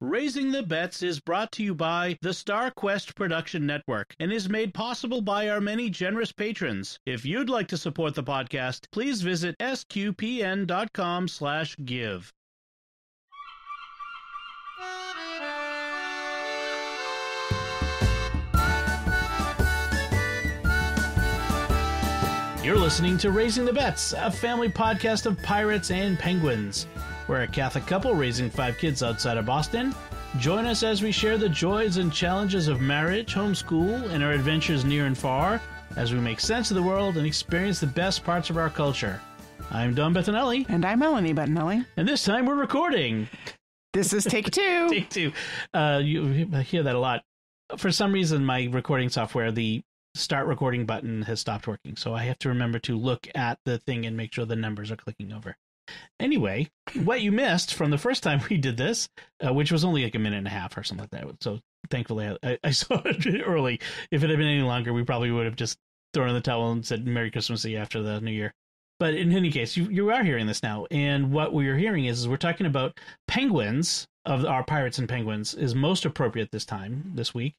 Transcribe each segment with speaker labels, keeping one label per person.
Speaker 1: Raising the Betts is brought to you by the Star Quest Production Network and is made possible by our many generous patrons. If you'd like to support the podcast, please visit sqpn.com slash give. You're listening to Raising the Betts, a family podcast of pirates and penguins. We're a Catholic couple raising five kids outside of Boston. Join us as we share the joys and challenges of marriage, homeschool, and our adventures near and far as we make sense of the world and experience the best parts of our culture. I'm Don Bettinelli,
Speaker 2: And I'm Melanie Bettinelli.
Speaker 1: and this time we're recording.
Speaker 2: This is take two.
Speaker 1: Take two. Uh, you hear that a lot. For some reason, my recording software, the start recording button has stopped working. So I have to remember to look at the thing and make sure the numbers are clicking over. Anyway, what you missed from the first time we did this, uh, which was only like a minute and a half or something like that. So thankfully, I, I saw it early. If it had been any longer, we probably would have just thrown in the towel and said Merry Christmas after the New Year. But in any case, you, you are hearing this now. And what we are hearing is, is we're talking about penguins of our Pirates and Penguins is most appropriate this time, this week,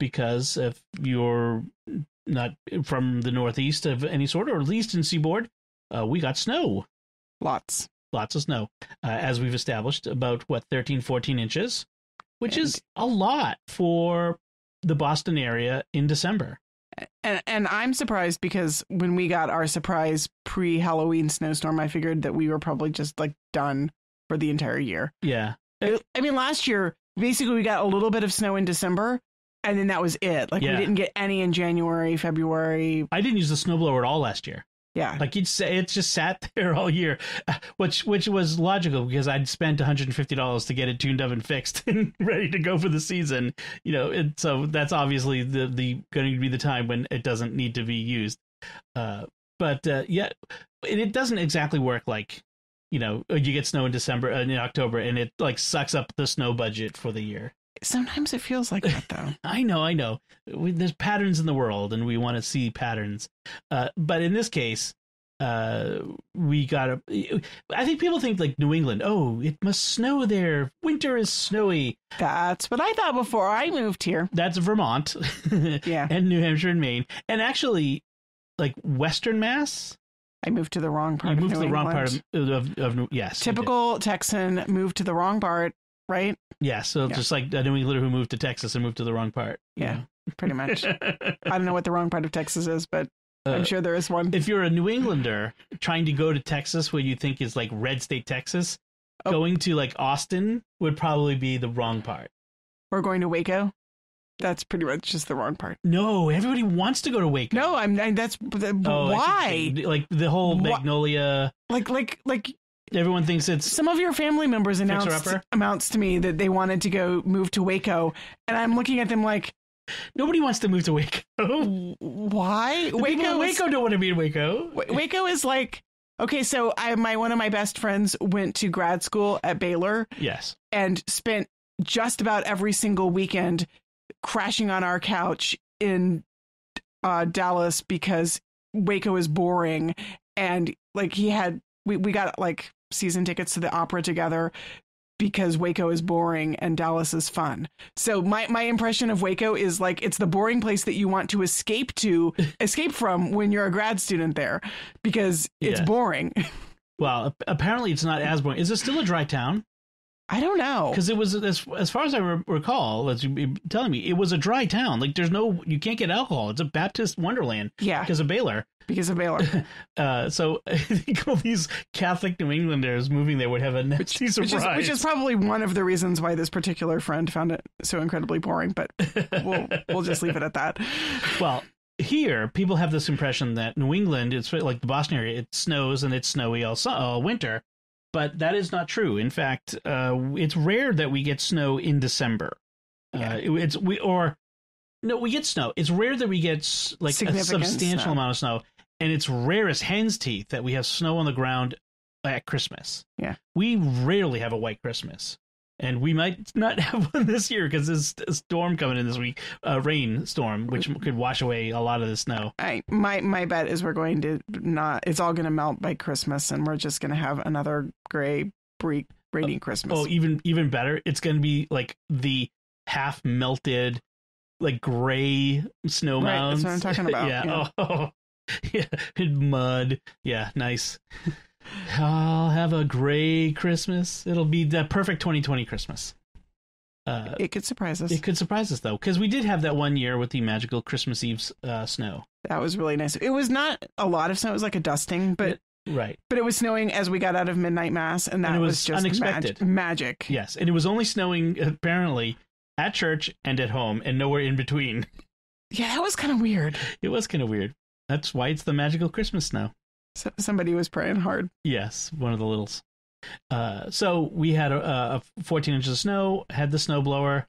Speaker 1: because if you're not from the northeast of any sort, or at least in Seaboard, uh, we got snow,
Speaker 2: Lots.
Speaker 1: lots of snow, uh, as we've established, about what, 13, 14 inches, which
Speaker 2: And-
Speaker 1: is a lot for the Boston area in December.
Speaker 2: And and I'm surprised because when we got our surprise pre-Halloween snowstorm, I figured that we were probably just like done for the entire year.
Speaker 1: Yeah.
Speaker 2: I I mean, last year basically we got a little bit of snow in December, and then that was it. Like
Speaker 1: Yeah.
Speaker 2: we didn't get any in January, February.
Speaker 1: I didn't use the snowblower at all last year.
Speaker 2: Yeah,
Speaker 1: Like you'd say, it just sat there all year, which which was logical because I'd spent one hundred and fifty dollars to get it tuned up and fixed and ready to go for the season. You know, and so that's obviously the the going to be the time when it doesn't need to be used. Uh, but uh, yeah, and it doesn't exactly work like you know you get snow in December and in October and it like sucks up the snow budget for the year.
Speaker 2: Sometimes it feels like that though.
Speaker 1: I know, I know. We, there's patterns in the world, and we want to see patterns. Uh, but in this case, uh, we got a. I think people think like New England. Oh, it must snow there. Winter is snowy.
Speaker 2: That's what I thought before I moved here.
Speaker 1: That's Vermont,
Speaker 2: Yeah,
Speaker 1: and New Hampshire and Maine, and actually, like Western Mass.
Speaker 2: I moved to the wrong
Speaker 1: You
Speaker 2: part. of
Speaker 1: moved to the wrong part
Speaker 2: England.
Speaker 1: of, of, of yes.
Speaker 2: Typical Texan moved to the wrong part, right?
Speaker 1: Yeah, so
Speaker 2: Yeah.
Speaker 1: just like a New Englander who moved to Texas and moved to the wrong part.
Speaker 2: Yeah, pretty much. I don't know what the wrong part of Texas is, but
Speaker 1: Uh,
Speaker 2: I'm sure there is one.
Speaker 1: if you're a New Englander trying to go to Texas, where you think is like red state Texas,
Speaker 2: Oh.
Speaker 1: going to like Austin would probably be the wrong part.
Speaker 2: We're going to Waco. That's pretty much just the wrong part.
Speaker 1: No, everybody wants to go to Waco.
Speaker 2: No, I'm. I, that's the,
Speaker 1: Oh, I see what you're
Speaker 2: why.
Speaker 1: Like the whole Magnolia.
Speaker 2: Like, like, like.
Speaker 1: Everyone thinks it's
Speaker 2: Some of your family members announced amounts to me that they wanted to go move to Waco, and I'm looking at them like,
Speaker 1: nobody wants to move to Waco.
Speaker 2: Why?
Speaker 1: The
Speaker 2: Waco, is,
Speaker 1: Waco don't want to be in Waco.
Speaker 2: Waco is like. Okay, so I my one of my best friends went to grad school at Baylor,
Speaker 1: Yes.
Speaker 2: and spent just about every single weekend crashing on our couch in uh, Dallas because Waco is boring. And like he had, we, we got like season tickets to the opera together because Waco is boring and Dallas is fun. So my, my impression of Waco is like it's the boring place that you want to escape to, escape from when you're a grad student there because it's
Speaker 1: Yeah.
Speaker 2: boring.
Speaker 1: Well, apparently it's not as boring. Is it still a dry town?
Speaker 2: I don't know.
Speaker 1: Because it was as as far as I re- recall, as you be telling me, it was a dry town. Like there's no, you can't get alcohol. It's a Baptist wonderland
Speaker 2: Yeah,
Speaker 1: because of Baylor.
Speaker 2: because of Baylor.
Speaker 1: Uh, so I think all these Catholic New Englanders moving there would have a nasty
Speaker 2: which
Speaker 1: surprise.
Speaker 2: is, which is probably one of the reasons why this particular friend found it so incredibly boring. But we'll we'll just leave it at that.
Speaker 1: well, here people have this impression that New England, it's like the Boston area, it snows and it's snowy all, all winter, but that is not true. In fact, uh, it's rare that we get snow in December.
Speaker 2: Yeah.
Speaker 1: Uh, it- it's we or no, we get snow. It's rare that we get like a substantial
Speaker 2: snow.
Speaker 1: amount of snow, and it's rare as hen's teeth that we have snow on the ground at Christmas.
Speaker 2: Yeah.
Speaker 1: we rarely have a white Christmas. And we might not have one this year because there's a storm coming in this week, a rain storm, which could wash away a lot of the snow.
Speaker 2: I my my bet is we're going to not. It's all going to melt by Christmas, and we're just going to have another gray, bleak, rainy oh, Christmas.
Speaker 1: Oh, even even better. It's going to be like the half melted, like gray snow
Speaker 2: Right,
Speaker 1: mounds.
Speaker 2: that's what I'm talking about,
Speaker 1: yeah. Oh, yeah. Mud. Yeah. Nice. I'll have a gray Christmas. It'll be the perfect 2020 Christmas. Uh,
Speaker 2: it could surprise us.
Speaker 1: it could surprise us though, because we did have that one year with the magical Christmas Eve uh, snow.
Speaker 2: that was really nice. It was not a lot of snow. It was like a dusting, but
Speaker 1: Right.
Speaker 2: but it was snowing as we got out of midnight mass, and that
Speaker 1: And it
Speaker 2: was,
Speaker 1: was
Speaker 2: just
Speaker 1: unexpected.
Speaker 2: Mag- magic.
Speaker 1: Yes, and it was only snowing apparently at church and at home, and nowhere in between.
Speaker 2: Yeah, that was kind of weird.
Speaker 1: It was kind of weird. That's why it's the magical Christmas snow.
Speaker 2: So, somebody was praying hard.
Speaker 1: Yes, one of the littles. Uh, so we had a, a 14 inches of snow. Had the snow blower.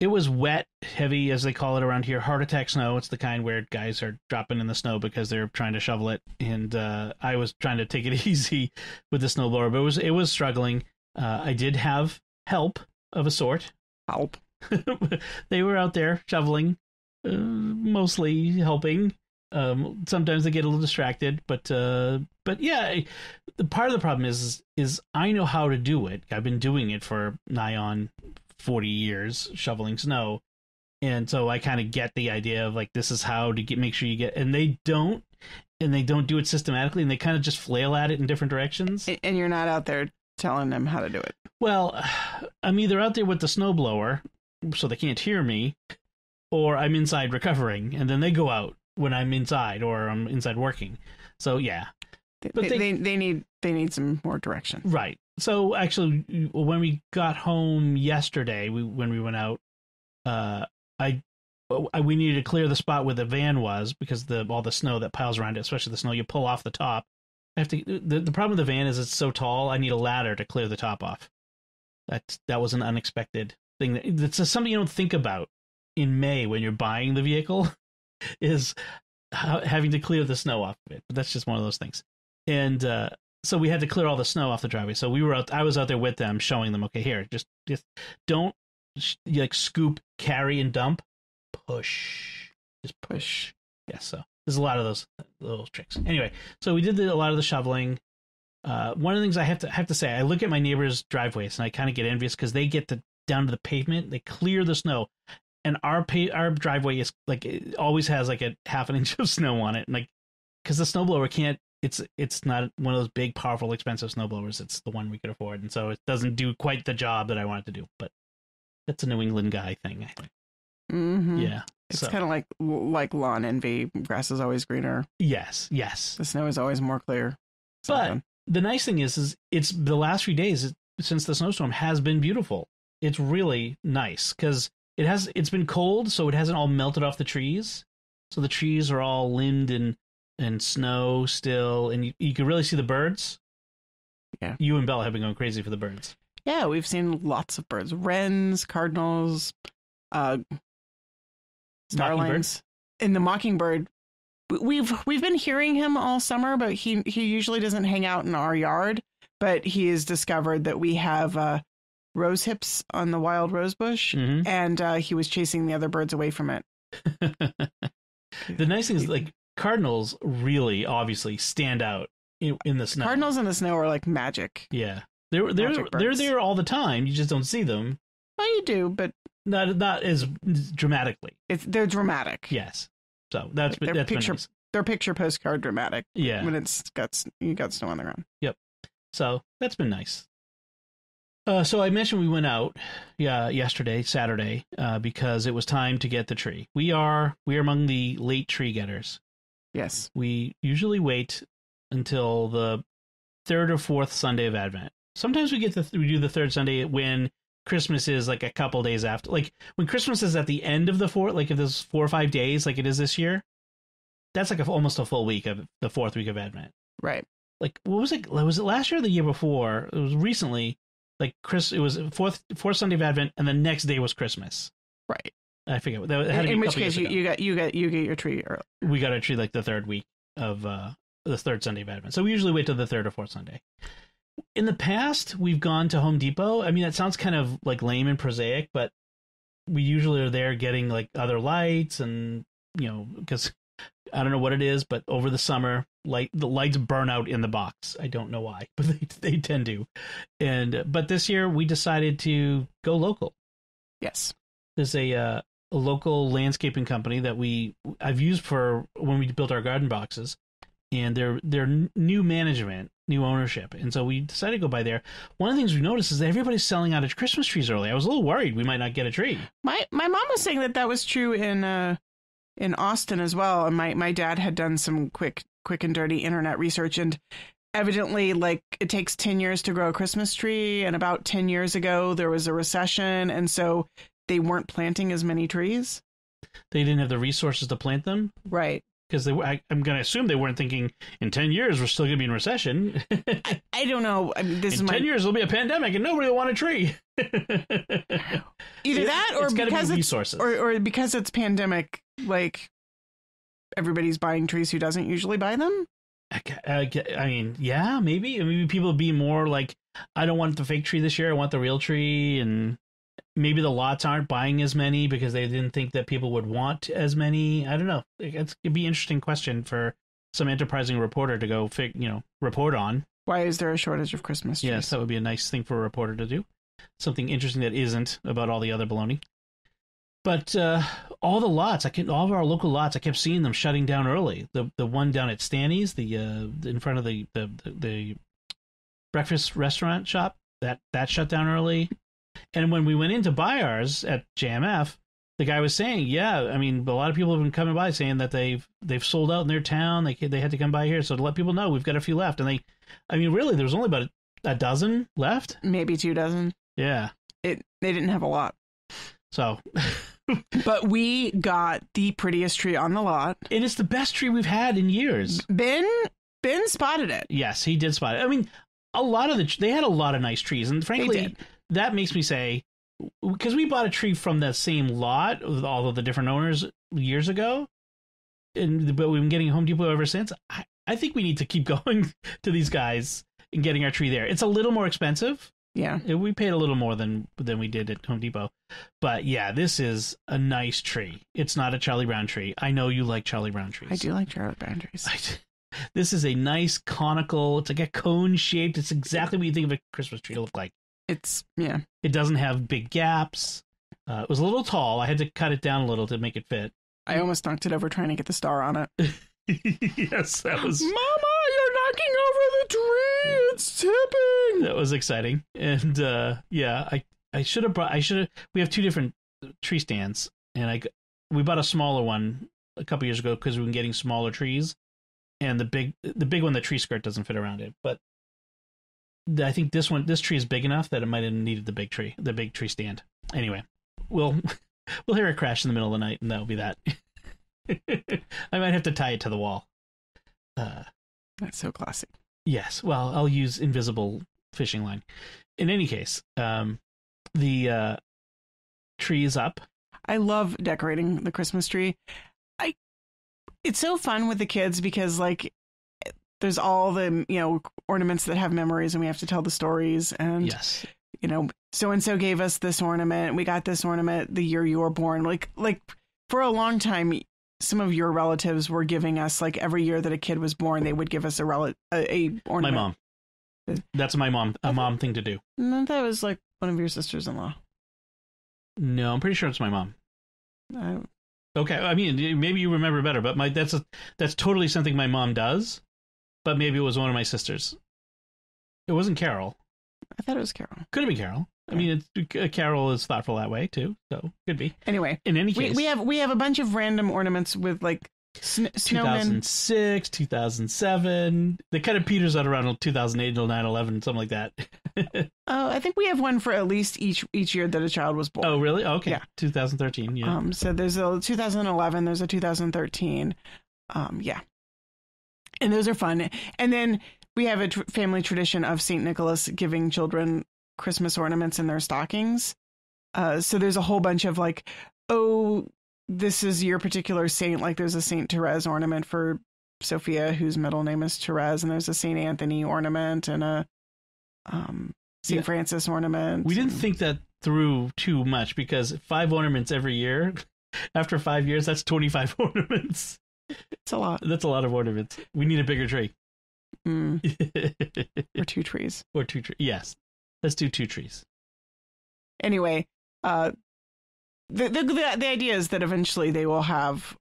Speaker 1: It was wet, heavy, as they call it around here. Heart attack snow. It's the kind where guys are dropping in the snow because they're trying to shovel it. And uh, I was trying to take it easy with the snow blower, but it was it was struggling. Uh, I did have help of a sort.
Speaker 2: Help.
Speaker 1: they were out there shoveling, uh, mostly helping. Um, sometimes they get a little distracted, but uh, but yeah, the part of the problem is is I know how to do it. I've been doing it for nigh on forty years, shoveling snow, and so I kind of get the idea of like this is how to get make sure you get. And they don't, and they don't do it systematically, and they kind of just flail at it in different directions.
Speaker 2: And you're not out there telling them how to do it.
Speaker 1: Well, I'm either out there with the snowblower, so they can't hear me, or I'm inside recovering, and then they go out when I'm inside or I'm inside working. So yeah, But
Speaker 2: they,
Speaker 1: they-
Speaker 2: they, need they need some more direction.
Speaker 1: right. So actually, when we got home yesterday, we when we went out, uh, I, I we needed to clear the spot where the van was because the all the snow that piles around it, especially the snow you pull off the top. I have to. The, the problem with the van is it's so tall. I need a ladder to clear the top off. That that was an unexpected thing. That, that's something you don't think about in May when you're buying the vehicle, is having to clear the snow off of it. But that's just one of those things. And uh, so we had to clear all the snow off the driveway. So we were out. I was out there with them, showing them. Okay, here, just just don't like scoop, carry, and dump. Push, just push. Yeah. So there's a lot of those little tricks. Anyway, so we did the, a lot of the shoveling. Uh, one of the things I have to have to say, I look at my neighbors' driveways and I kind of get envious because they get the down to the pavement, they clear the snow, and our pa- our driveway is like it always has like a half an inch of snow on it, and like because the snowblower can't. It's it's not one of those big, powerful, expensive snowblowers. It's the one we could afford, and so it doesn't do quite the job that I want it to do. But that's a New England guy thing, I think.
Speaker 2: hmm
Speaker 1: Yeah.
Speaker 2: It's
Speaker 1: so,
Speaker 2: kind of like like lawn envy. Grass is always greener.
Speaker 1: yes, yes.
Speaker 2: The snow is always more clear.
Speaker 1: But the nice thing is, is it's the last few days since the snowstorm has been beautiful. It's really nice because it has. It's been cold, so it hasn't all melted off the trees. So the trees are all limbed and and snow still, and you, you can really see the birds.
Speaker 2: Yeah.
Speaker 1: you and Bella have been going crazy for the birds.
Speaker 2: yeah, we've seen lots of birds: wrens, cardinals, uh, starlings, and the mockingbird. we- We've we've been hearing him all summer, but he he usually doesn't hang out in our yard. But he has discovered that we have uh, rose hips on the wild rose bush,
Speaker 1: hmm
Speaker 2: and uh, he was chasing the other birds away from it.
Speaker 1: the nice thing is, like cardinals, really obviously stand out in, in the snow.
Speaker 2: Cardinals in the snow are like magic.
Speaker 1: yeah, they're they're
Speaker 2: Magic
Speaker 1: they're
Speaker 2: birds.
Speaker 1: there all the time. You just don't see them.
Speaker 2: Well, you do, but
Speaker 1: Not not as dramatically.
Speaker 2: it's they're dramatic.
Speaker 1: Yes. So that's been,
Speaker 2: They're
Speaker 1: that's
Speaker 2: picture-
Speaker 1: nice.
Speaker 2: They're picture postcard dramatic
Speaker 1: Yeah.
Speaker 2: when it's got you got snow on the ground. Yep.
Speaker 1: So that's been nice. Uh, so I mentioned we went out, yeah, yesterday, Saturday, uh, because it was time to get the tree. We are we are among the late tree getters.
Speaker 2: Yes.
Speaker 1: We usually wait until the third or fourth Sunday of Advent. Sometimes we get the we do the third Sunday when Christmas is like a couple days after. Like when Christmas is at the end of the four, like if there's four or five days, like it is this year, that's like a, almost a full week of the fourth week of Advent.
Speaker 2: Right.
Speaker 1: Like what was it? Was it last year or the year before? It was recently. Like Chris, it was fourth fourth Sunday of Advent, and the next day was Christmas.
Speaker 2: Right.
Speaker 1: I forget. That had be
Speaker 2: In which case you, you got you got you get your tree early.
Speaker 1: we got our tree like the third week of uh the third Sunday of Advent. So we usually wait till the third or fourth Sunday. In the past, we've gone to Home Depot. I mean, that sounds kind of like lame and prosaic, but we usually are there getting like other lights and you know because I don't know what it is, but over the summer light the lights burn out in the box. I don't know why, but they they tend to. And but this year we decided to go local.
Speaker 2: Yes.
Speaker 1: There's a uh, a local landscaping company that we I've used for when we built our garden boxes, and they're they're new management, new ownership, and so we decided to go by there. One of the things we noticed is that everybody's selling out of Christmas trees early. I was a little worried we might not get a tree.
Speaker 2: My my mom was saying that that was true in uh in Austin as well. And my my dad had done some quick quick and dirty internet research and evidently like it takes 10 years to grow a christmas tree and about 10 years ago there was a recession and so they weren't planting as many trees
Speaker 1: They didn't have the resources to plant them
Speaker 2: right
Speaker 1: because they. I, I'm going to assume they weren't thinking in ten years we're still going to be in recession.
Speaker 2: i don't know I mean, this
Speaker 1: in
Speaker 2: is my
Speaker 1: ten years there'll be a pandemic and nobody will want a tree.
Speaker 2: either that or because
Speaker 1: be
Speaker 2: it's or, or because it's pandemic like everybody's buying trees who doesn't usually buy them
Speaker 1: I, I I mean, yeah, maybe. Maybe people be more like, I don't want the fake tree this year. I want the real tree, and maybe the lots aren't buying as many because they didn't think that people would want as many. I don't know. It's, it'd be an interesting question for some enterprising reporter to go, fig, you know, report on.
Speaker 2: why is there a shortage of christmas trees
Speaker 1: Yes, that would be a nice thing for a reporter to do. Something interesting that isn't about all the other baloney. But uh, all the lots, I can all of our local lots, I kept seeing them shutting down early. The the one down at Stanny's, the uh, in front of the the, the breakfast restaurant shop, that that shut down early. And when we went in to buy ours at JMF, the guy was saying, "Yeah, I mean, a lot of people have been coming by saying that they've they've sold out in their town. They they had to come by here, so to let people know we've got a few left." And they, I mean, really, there was only about a, a dozen left.
Speaker 2: maybe two dozen
Speaker 1: Yeah.
Speaker 2: it they didn't have a lot
Speaker 1: So,
Speaker 2: but we got the prettiest tree on the lot
Speaker 1: and it's the best tree we've had in years.
Speaker 2: ben ben spotted it
Speaker 1: Yes, he did spot it. I mean, a lot of the they had a lot of nice trees, and frankly, that makes me say because we bought a tree from that same lot with all of the different owners years ago, and but we've been getting Home Depot ever since. I, I think we need to keep going to these guys and getting our tree there. It's a little more expensive.
Speaker 2: Yeah
Speaker 1: We paid a little more than than we did at Home Depot, but yeah, this is a nice tree. It's not a Charlie Brown tree. I know you like Charlie Brown trees.
Speaker 2: i do like charlotte boundaries
Speaker 1: I- this is a nice conical. It's like a cone shaped. It's exactly what you think of a Christmas tree to look like.
Speaker 2: it's yeah
Speaker 1: It doesn't have big gaps. Uh, it was a little tall. I had to cut it down a little to make it fit.
Speaker 2: i almost knocked it over trying to get the star on it
Speaker 1: yes, that was
Speaker 2: mama knocking over the tree it's tipping
Speaker 1: that was exciting. And uh, yeah, I I should have brought. I should have. We have two different tree stands, and I we bought a smaller one a couple years ago because we've been getting smaller trees, and the big the big one the tree skirt doesn't fit around it. But I think this one this tree is big enough that it might have needed the big tree the big tree stand. Anyway, we'll we'll hear a crash in the middle of the night, and that'll be that. I might have to tie it to the wall. Uh,
Speaker 2: that's so classic
Speaker 1: Yes. Well, I'll use invisible fishing line. In any case, um, the uh, tree is up.
Speaker 2: I love decorating the Christmas tree. I it's so fun with the kids because like there's all the you know ornaments that have memories and we have to tell the stories and
Speaker 1: Yes.
Speaker 2: you know so and so gave us this ornament we got this ornament the year you were born like like for a long time some of your relatives were giving us like every year that a kid was born they would give us a rel- a, a
Speaker 1: My mom. Uh, that's my mom. A mom thing to do.
Speaker 2: no, that was like one of your sisters-in-law
Speaker 1: No, I'm pretty sure it's my mom.
Speaker 2: I,
Speaker 1: Okay. I mean, maybe you remember better, but my that's a, that's totally something my mom does. But maybe it was one of my sisters. It wasn't Carol.
Speaker 2: I thought it was carol
Speaker 1: Could have been Carol. I mean, it's, uh, Carol is thoughtful that way too, so could be.
Speaker 2: anyway
Speaker 1: In any case,
Speaker 2: we have we have a bunch of random ornaments with like sn- snowmen
Speaker 1: 2006, 2007. They kind of peters out around 2008 until 9 11, something like that.
Speaker 2: Oh, I think we have one for at least each each year that a child was born.
Speaker 1: oh, really? Okay.
Speaker 2: Yeah.
Speaker 1: 2013. Yeah.
Speaker 2: Um, so there's a 2011, there's a 2013. Um, yeah, and those are fun. And then we have a tr- family tradition of Saint Nicholas giving children Christmas ornaments in their stockings. Uh, so there's a whole bunch of like, oh, this is your particular saint. Like there's a Saint Therese ornament for Sophia, whose middle name is Therese, and there's a Saint Anthony ornament and a um, Saint
Speaker 1: Yeah.
Speaker 2: Francis ornament.
Speaker 1: we didn't
Speaker 2: and-
Speaker 1: think that through too much because five ornaments every year, after five years, that's 25 ornaments.
Speaker 2: It's a lot.
Speaker 1: That's a lot of ornaments. We need a bigger tree.
Speaker 2: Mm, or two trees.
Speaker 1: or two trees. Yes. Let's do two trees.
Speaker 2: Anyway, uh, the, the the the idea is that eventually they will have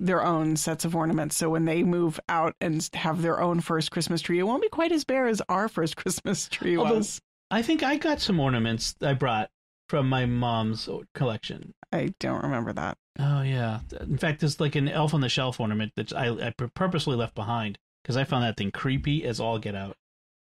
Speaker 2: their own sets of ornaments. So when they move out and have their own first Christmas tree, it won't be quite as bare as our first Christmas tree
Speaker 1: Although-
Speaker 2: was.
Speaker 1: I think I got some ornaments I brought from my mom's collection.
Speaker 2: I don't remember that.
Speaker 1: Oh yeah. In fact, there's like an elf on the shelf ornament that I, I purposely left behind because I found that thing creepy as all get out.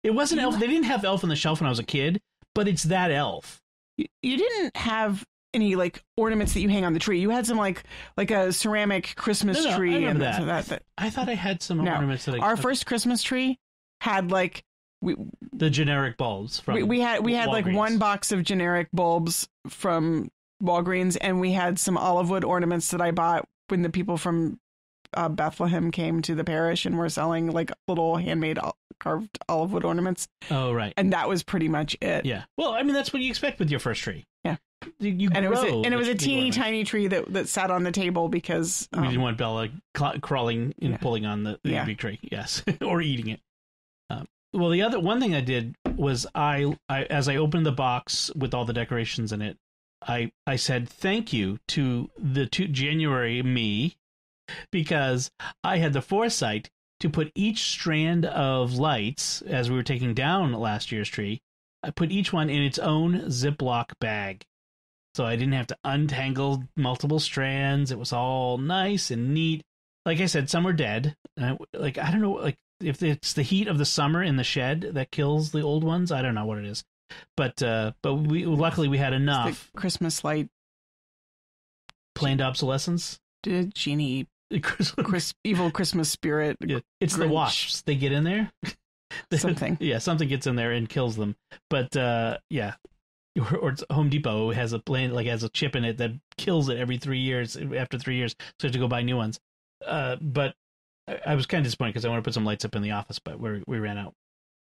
Speaker 1: It wasn't elf. They didn't have elf on the shelf when I was a kid, but it's that elf.
Speaker 2: You, you didn't have any like ornaments that you hang on the tree. You had some like like a ceramic Christmas
Speaker 1: No, no, I
Speaker 2: tree
Speaker 1: remember
Speaker 2: and
Speaker 1: that.
Speaker 2: that, that
Speaker 1: I thought I had some
Speaker 2: No.
Speaker 1: ornaments that I,
Speaker 2: our first Christmas tree had like we
Speaker 1: the generic bulbs from
Speaker 2: we, we had we had like one box of generic bulbs from Walgreens, and we had some olive wood ornaments that I bought when the people from uh, Bethlehem came to the parish and were selling like little handmade carved olive wood ornaments,
Speaker 1: Oh right.
Speaker 2: and that was pretty much it.
Speaker 1: Yeah. Well, I mean that's what you expect with your first tree.
Speaker 2: Yeah.
Speaker 1: You,
Speaker 2: And it was a, and it was a teeny
Speaker 1: ornament.
Speaker 2: tiny tree that that sat on the table because
Speaker 1: We
Speaker 2: um,
Speaker 1: didn't want Bella cl- crawling and
Speaker 2: Yeah.
Speaker 1: pulling on the, the
Speaker 2: Yeah.
Speaker 1: big tree. Yes, or eating it. Um, well, the other one thing I did was I, I as I opened the box with all the decorations in it, I I said thank you to the two January me because I had the foresight to put each strand of lights as we were taking down last year's tree. I put each one in its own Ziploc bag. So I didn't have to untangle multiple strands. It was all nice and neat. Like I said, some are dead. I, like I don't know, like if it's the heat of the summer in the shed that kills the old ones. I don't know what it is, but uh, but we luckily we had enough
Speaker 2: Christmas light
Speaker 1: planned obsolescence.
Speaker 2: did genie Chris, evil Christmas spirit
Speaker 1: Yeah, it's the wasps. They get in there.
Speaker 2: something.
Speaker 1: yeah, something gets in there and kills them. But uh, yeah, or, or it's Home Depot has a plan like has a chip in it that kills it every three years. After three years, so you have to go buy new ones. Uh, but I, I was kind of disappointed because I want to put some lights up in the office, but we we ran out.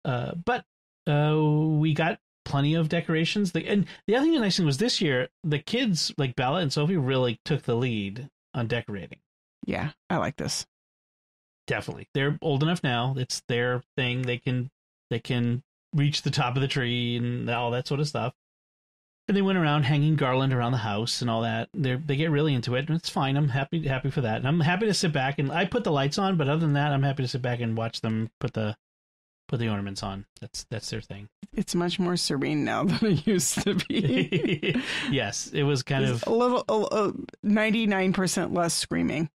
Speaker 1: Uh, but uh, we got plenty of decorations. The, and the other thing, the nice thing was this year, the kids like Bella and Sophie really took the lead on decorating.
Speaker 2: Yeah, I like this.
Speaker 1: definitely. They're old enough now. It's their thing. They can they can reach the top of the tree and all that sort of stuff. And they went around hanging garland around the house and all that. They they get really into it. And it's fine. I'm happy happy for that. And i'm happy to sit back and i put the lights on but other than that i'm happy to sit back and watch them put the put the ornaments on. That's that's their thing.
Speaker 2: It's much more serene now than it used to be.
Speaker 1: yes it was kind
Speaker 2: There's
Speaker 1: of
Speaker 2: a little ninety nine percent less screaming.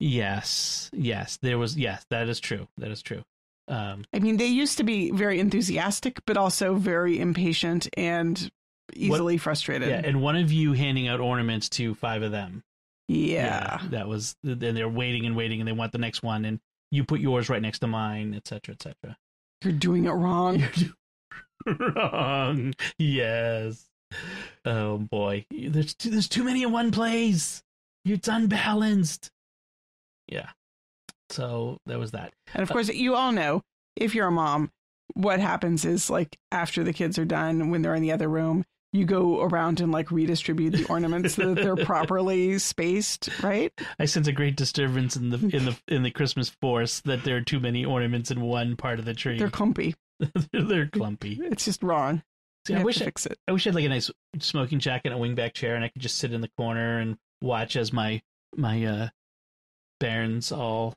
Speaker 1: Yes yes there was yes that is true that is true. Um
Speaker 2: I mean, they used to be very enthusiastic, but also very impatient and easily frustrated.
Speaker 1: yeah and one of you handing out ornaments to five of them.
Speaker 2: Yeah.
Speaker 1: that was and they're waiting and waiting and they want the next one and you put yours right next to mine etc etc
Speaker 2: you're doing it wrong.
Speaker 1: wrong. Yes. Oh boy. There's too, there's too many in one place. It's unbalanced yeah so there was that
Speaker 2: And of course, you all know if you're a mom, what happens is like after the kids are done, when they're in the other room, you go around and like redistribute the ornaments so that they're properly spaced, right?
Speaker 1: i sense a great disturbance in the in the in the christmas force that there are too many ornaments in one part of the tree
Speaker 2: They're clumpy.
Speaker 1: they're clumpy
Speaker 2: It's just wrong.
Speaker 1: See, i wish I,
Speaker 2: fix it.
Speaker 1: I wish I had like a nice smoking jacket and a wingback chair, and I could just sit in the corner and watch as my my uh bairns all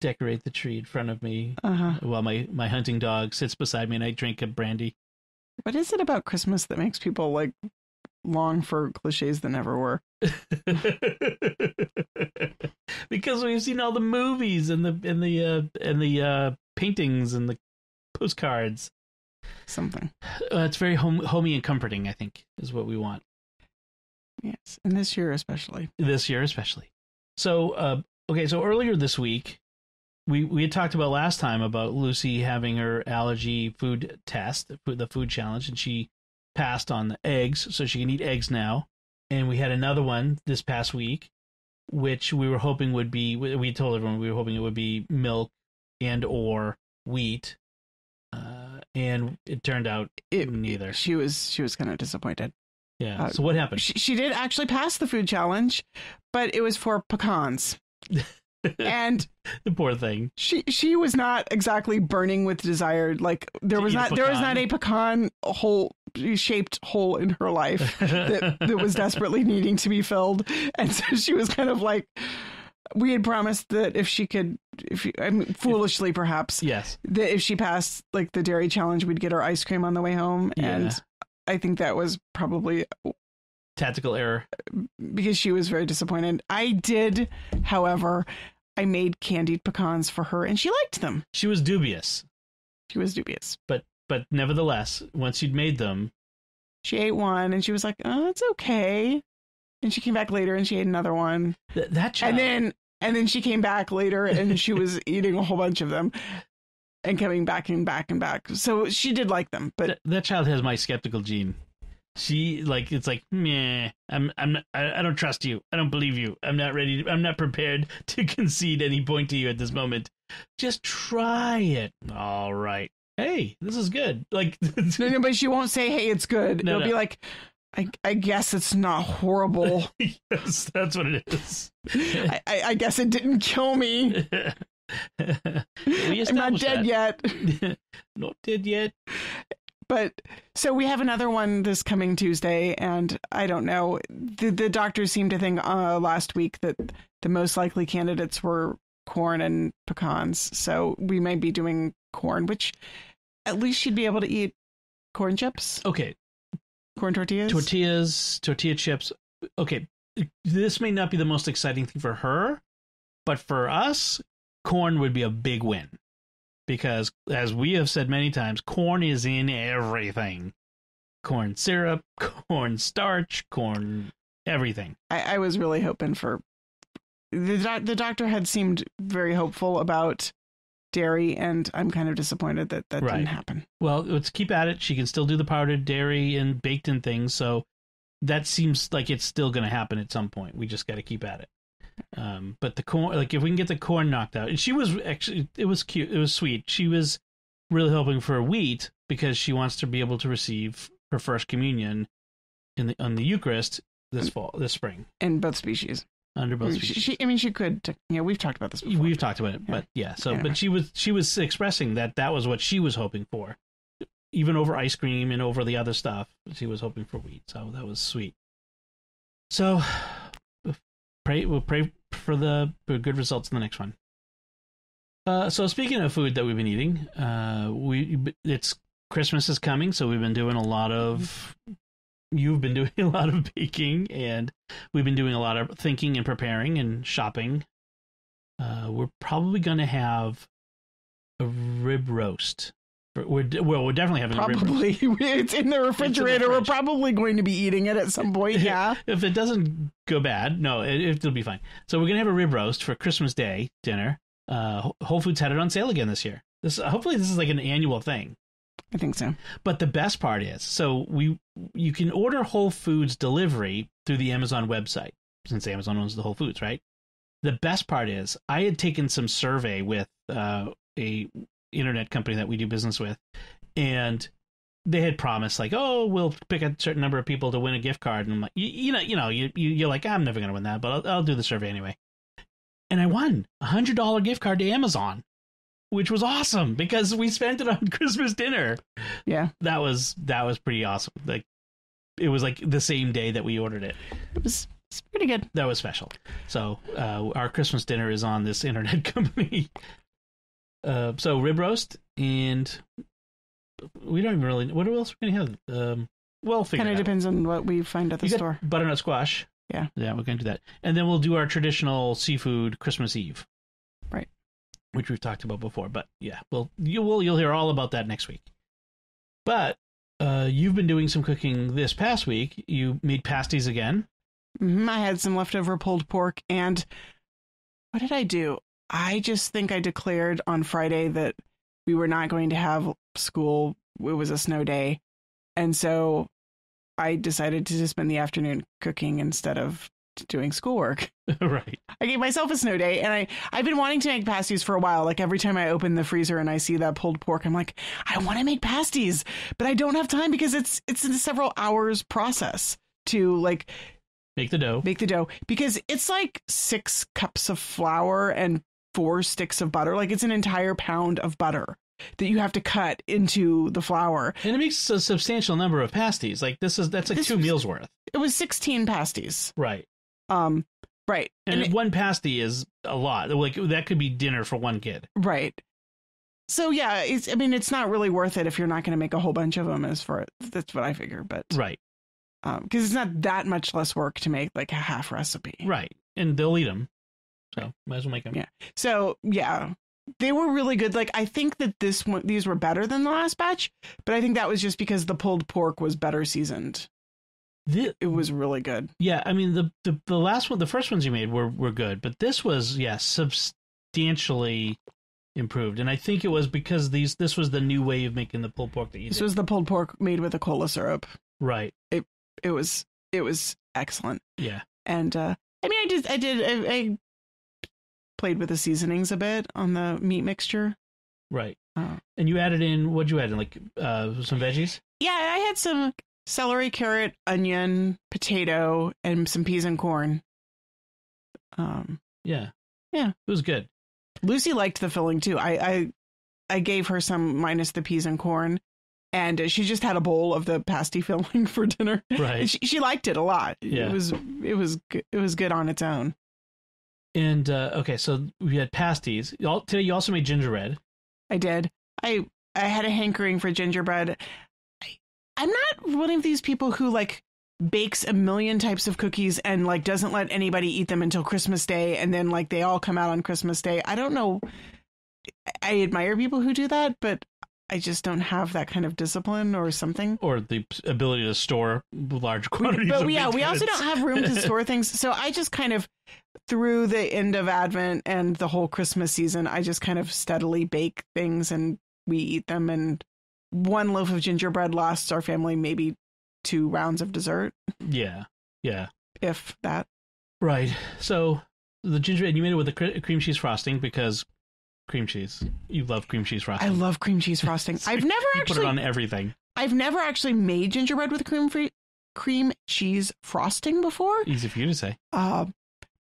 Speaker 1: decorate the tree in front of me
Speaker 2: Uh huh.
Speaker 1: while my my hunting dog sits beside me and I drink a brandy.
Speaker 2: What is it about Christmas that makes people like long for cliches that never were?
Speaker 1: because we've seen all the movies and the and the uh and the uh paintings and the postcards.
Speaker 2: Something.
Speaker 1: Uh, it's very home, homey and comforting. I think is what we want.
Speaker 2: Yes. And this year especially.
Speaker 1: this year especially. So, uh, okay, so earlier this week, we we had talked about last time about Lucy having her allergy food test, the food challenge, and she passed on the eggs, so she can eat eggs now. And we had another one this past week, which we were hoping would be. we- told everyone we were hoping it would be milk and or wheat, uh, and it turned out
Speaker 2: It,
Speaker 1: Neither.
Speaker 2: She was she was kind of disappointed.
Speaker 1: Yeah.
Speaker 2: Uh,
Speaker 1: so what happened?
Speaker 2: She, she did actually pass the food challenge, but it was for pecans. and
Speaker 1: the poor thing.
Speaker 2: she she was not exactly burning with desire. Like there
Speaker 1: To
Speaker 2: was not there was not a pecan hole shaped hole in her life that, that was desperately needing to be filled, and so she was kind of like. We had promised that if she could, if I mean, foolishly perhaps,
Speaker 1: yes.
Speaker 2: that if she passed like the dairy challenge, we'd get her ice cream on the way home.
Speaker 1: Yeah.
Speaker 2: And I think that was probably uh,
Speaker 1: Tactical error.
Speaker 2: because she was very disappointed. I did, however, I made candied pecans for her and she liked them.
Speaker 1: She was dubious,
Speaker 2: She was dubious.
Speaker 1: but but nevertheless, once you'd made them,
Speaker 2: She ate one and she was like, "Oh, it's okay." And she came back later and she ate another one.
Speaker 1: th- that child.
Speaker 2: And then and then she came back later and she was eating a whole bunch of them and coming back and back and back. So she did like them, but
Speaker 1: that, that child has my skeptical gene. She like it's like meh. I'm I'm not, I, I don't trust you. I don't believe you. I'm not ready. To, I'm not prepared to concede any point to you at this moment. Just try it. All right. Hey, this is good. Like
Speaker 2: no, no, but she won't say, "Hey, it's good."
Speaker 1: No,
Speaker 2: It'll
Speaker 1: no.
Speaker 2: be like, "I, I guess it's not horrible.
Speaker 1: yes, that's what it is.
Speaker 2: I, I, I guess it didn't kill me.
Speaker 1: we
Speaker 2: I'm not dead yet."
Speaker 1: not dead yet.
Speaker 2: But so we have another one this coming Tuesday, and I don't know. The the doctors seemed to think uh, last week that the most likely candidates were corn and pecans. So we might be doing corn, which at least she'd be able to eat corn chips,
Speaker 1: Okay,
Speaker 2: corn tortillas.
Speaker 1: tortillas, tortilla chips. Okay, this may not be the most exciting thing for her, but for us, corn would be a big win because, as we have said many times, corn is in everything corn syrup, corn starch, corn everything.
Speaker 2: I, I was really hoping for the doc, the doctor had seemed very hopeful about dairy, and I'm kind of disappointed that that
Speaker 1: Right.
Speaker 2: didn't happen.
Speaker 1: Well, let's keep at it. She can still do the powdered dairy and baked in things, so that seems like it's still going to happen at some point. We just got to keep at it. Um, but the corn, like if we can get the corn knocked out, and she was actually, it was cute, it was sweet. She was really hoping for wheat because she wants to be able to receive her first communion in the on the Eucharist this fall, this spring,
Speaker 2: In both species,
Speaker 1: under both species.
Speaker 2: she, I mean, she could. t- Yeah, we've talked about this before.
Speaker 1: We've talked about it, but yeah. So,
Speaker 2: Anyway.
Speaker 1: but she was she was expressing that that was what she was hoping for, even over ice cream and over the other stuff. She was hoping for wheat, so that was sweet. So, pray we'll pray for the for good results in the next one. Uh, so speaking of food that we've been eating, uh, we it's Christmas is coming, so we've been doing a lot of. You've been doing a lot of baking, and we've been doing a lot of thinking and preparing and shopping uh, we're probably going to have a rib roast. We're well, we're definitely having a rib roast.
Speaker 2: Probably. it's in the refrigerator. We're probably going to be eating it at some point. Yeah.
Speaker 1: If it doesn't go bad, no, it, it'll be fine. So we're going to have a rib roast for Christmas Day dinner. Uh, Whole Foods had it on sale again this year. This hopefully this is like an annual thing.
Speaker 2: I think so.
Speaker 1: But the best part is, so we you can order Whole Foods delivery through the Amazon website since Amazon owns the Whole Foods, right? The best part is, I had taken some survey with uh, a internet company that we do business with, and they had promised like, oh, we'll pick a certain number of people to win a gift card, and I'm like, you, you know, you know, you, you you're like, I'm never gonna win that, but I'll, I'll do the survey anyway. And I won a hundred dollar gift card to Amazon, which was awesome because we spent it on Christmas dinner
Speaker 2: Yeah.
Speaker 1: that was that was pretty awesome. Like it was like the same day that we ordered it.
Speaker 2: It was it's pretty good.
Speaker 1: That was special. So uh, our Christmas dinner is on this internet company. Uh, so rib roast and we don't even really. What else we gonna have? Um, well, figure
Speaker 2: Kind
Speaker 1: it
Speaker 2: of depends on what we find at the
Speaker 1: You
Speaker 2: store.
Speaker 1: butternut squash.
Speaker 2: Yeah.
Speaker 1: yeah, we're gonna do that, and then we'll do our traditional seafood Christmas Eve.
Speaker 2: Right.
Speaker 1: Which we've talked about before, but yeah, well, you will you'll hear all about that next week. But uh, you've been doing some cooking this past week. You made pasties again.
Speaker 2: Mhm, I had some leftover pulled pork, and what did I do? I just think I declared on Friday that we were not going to have school. It was a snow day, and so I decided to just spend the afternoon cooking instead of doing schoolwork.
Speaker 1: right.
Speaker 2: I gave myself a snow day, and I I've been wanting to make pasties for a while. Like every time I open the freezer and I see that pulled pork, I'm like, I want to make pasties, but I don't have time because it's it's a several hours process to like
Speaker 1: Make the dough.
Speaker 2: make the dough because it's like six cups of flour and four sticks of butter. Like it's an entire pound of butter that you have to cut into the flour.
Speaker 1: And it makes a substantial number of pasties. Like this is that's like
Speaker 2: This
Speaker 1: two
Speaker 2: was-
Speaker 1: meals worth.
Speaker 2: It was 16 pasties.
Speaker 1: Right.
Speaker 2: Um, right.
Speaker 1: And,
Speaker 2: And it-
Speaker 1: one pasty is a lot. Like that could be dinner for one kid.
Speaker 2: right. So yeah, it's, I mean, it's not really worth it if you're not going to make a whole bunch of them as for that's what I figure, but,
Speaker 1: Right.
Speaker 2: um, cause it's not that much less work to make like a half recipe.
Speaker 1: Right. And they'll eat them. So might as well make them.
Speaker 2: Yeah. So yeah, they were really good. Like I think that this one, these were better than the last batch, but I think that was just because the pulled pork was better seasoned.
Speaker 1: Thi-
Speaker 2: It was really good.
Speaker 1: yeah, I mean the, the the last one, the first ones you made were were good, but this was yeah substantially improved, and I think it was because these this was the new way of making the pulled pork that you
Speaker 2: This
Speaker 1: did.
Speaker 2: was the pulled pork made with a cola syrup.
Speaker 1: right.
Speaker 2: It it was it was excellent.
Speaker 1: Yeah.
Speaker 2: And uh I mean I just I did I, I played with the seasonings a bit on the meat mixture.
Speaker 1: Right.
Speaker 2: Oh.
Speaker 1: And you added in what'd you add in like uh some veggies?
Speaker 2: Yeah, I had some celery, carrot, onion, potato, and some peas and corn. Um
Speaker 1: Yeah.
Speaker 2: Yeah.
Speaker 1: It was good.
Speaker 2: Lucy liked the filling too. I I I gave her some minus the peas and corn, and she just had a bowl of the pasty filling for dinner.
Speaker 1: Right.
Speaker 2: She, she liked it a lot.
Speaker 1: Yeah.
Speaker 2: It was it was good. it was good on its own.
Speaker 1: And uh okay, so we had pasties. You all, today you also made gingerbread.
Speaker 2: I did. I I had a hankering for gingerbread. I, I'm not one of these people who like bakes a million types of cookies and like doesn't let anybody eat them until Christmas Day and then like they all come out on Christmas Day. I don't know. I admire people who do that, but I just don't have that kind of discipline or something.
Speaker 1: or the ability to store large quantities.
Speaker 2: But
Speaker 1: of
Speaker 2: yeah, we also don't have room to store things. So I just kind of through the end of Advent and the whole Christmas season, I just kind of steadily bake things and we eat them. And one loaf of gingerbread lasts our family maybe two rounds of dessert,
Speaker 1: Yeah, yeah,
Speaker 2: if that.
Speaker 1: right. So the gingerbread you made it with the cream cheese frosting because cream cheese. You love cream cheese frosting.
Speaker 2: I love cream cheese frosting. I've never
Speaker 1: you put it on everything.
Speaker 2: I've never actually made gingerbread with cream free cream cheese frosting before.
Speaker 1: Easy for you to say.
Speaker 2: Uh,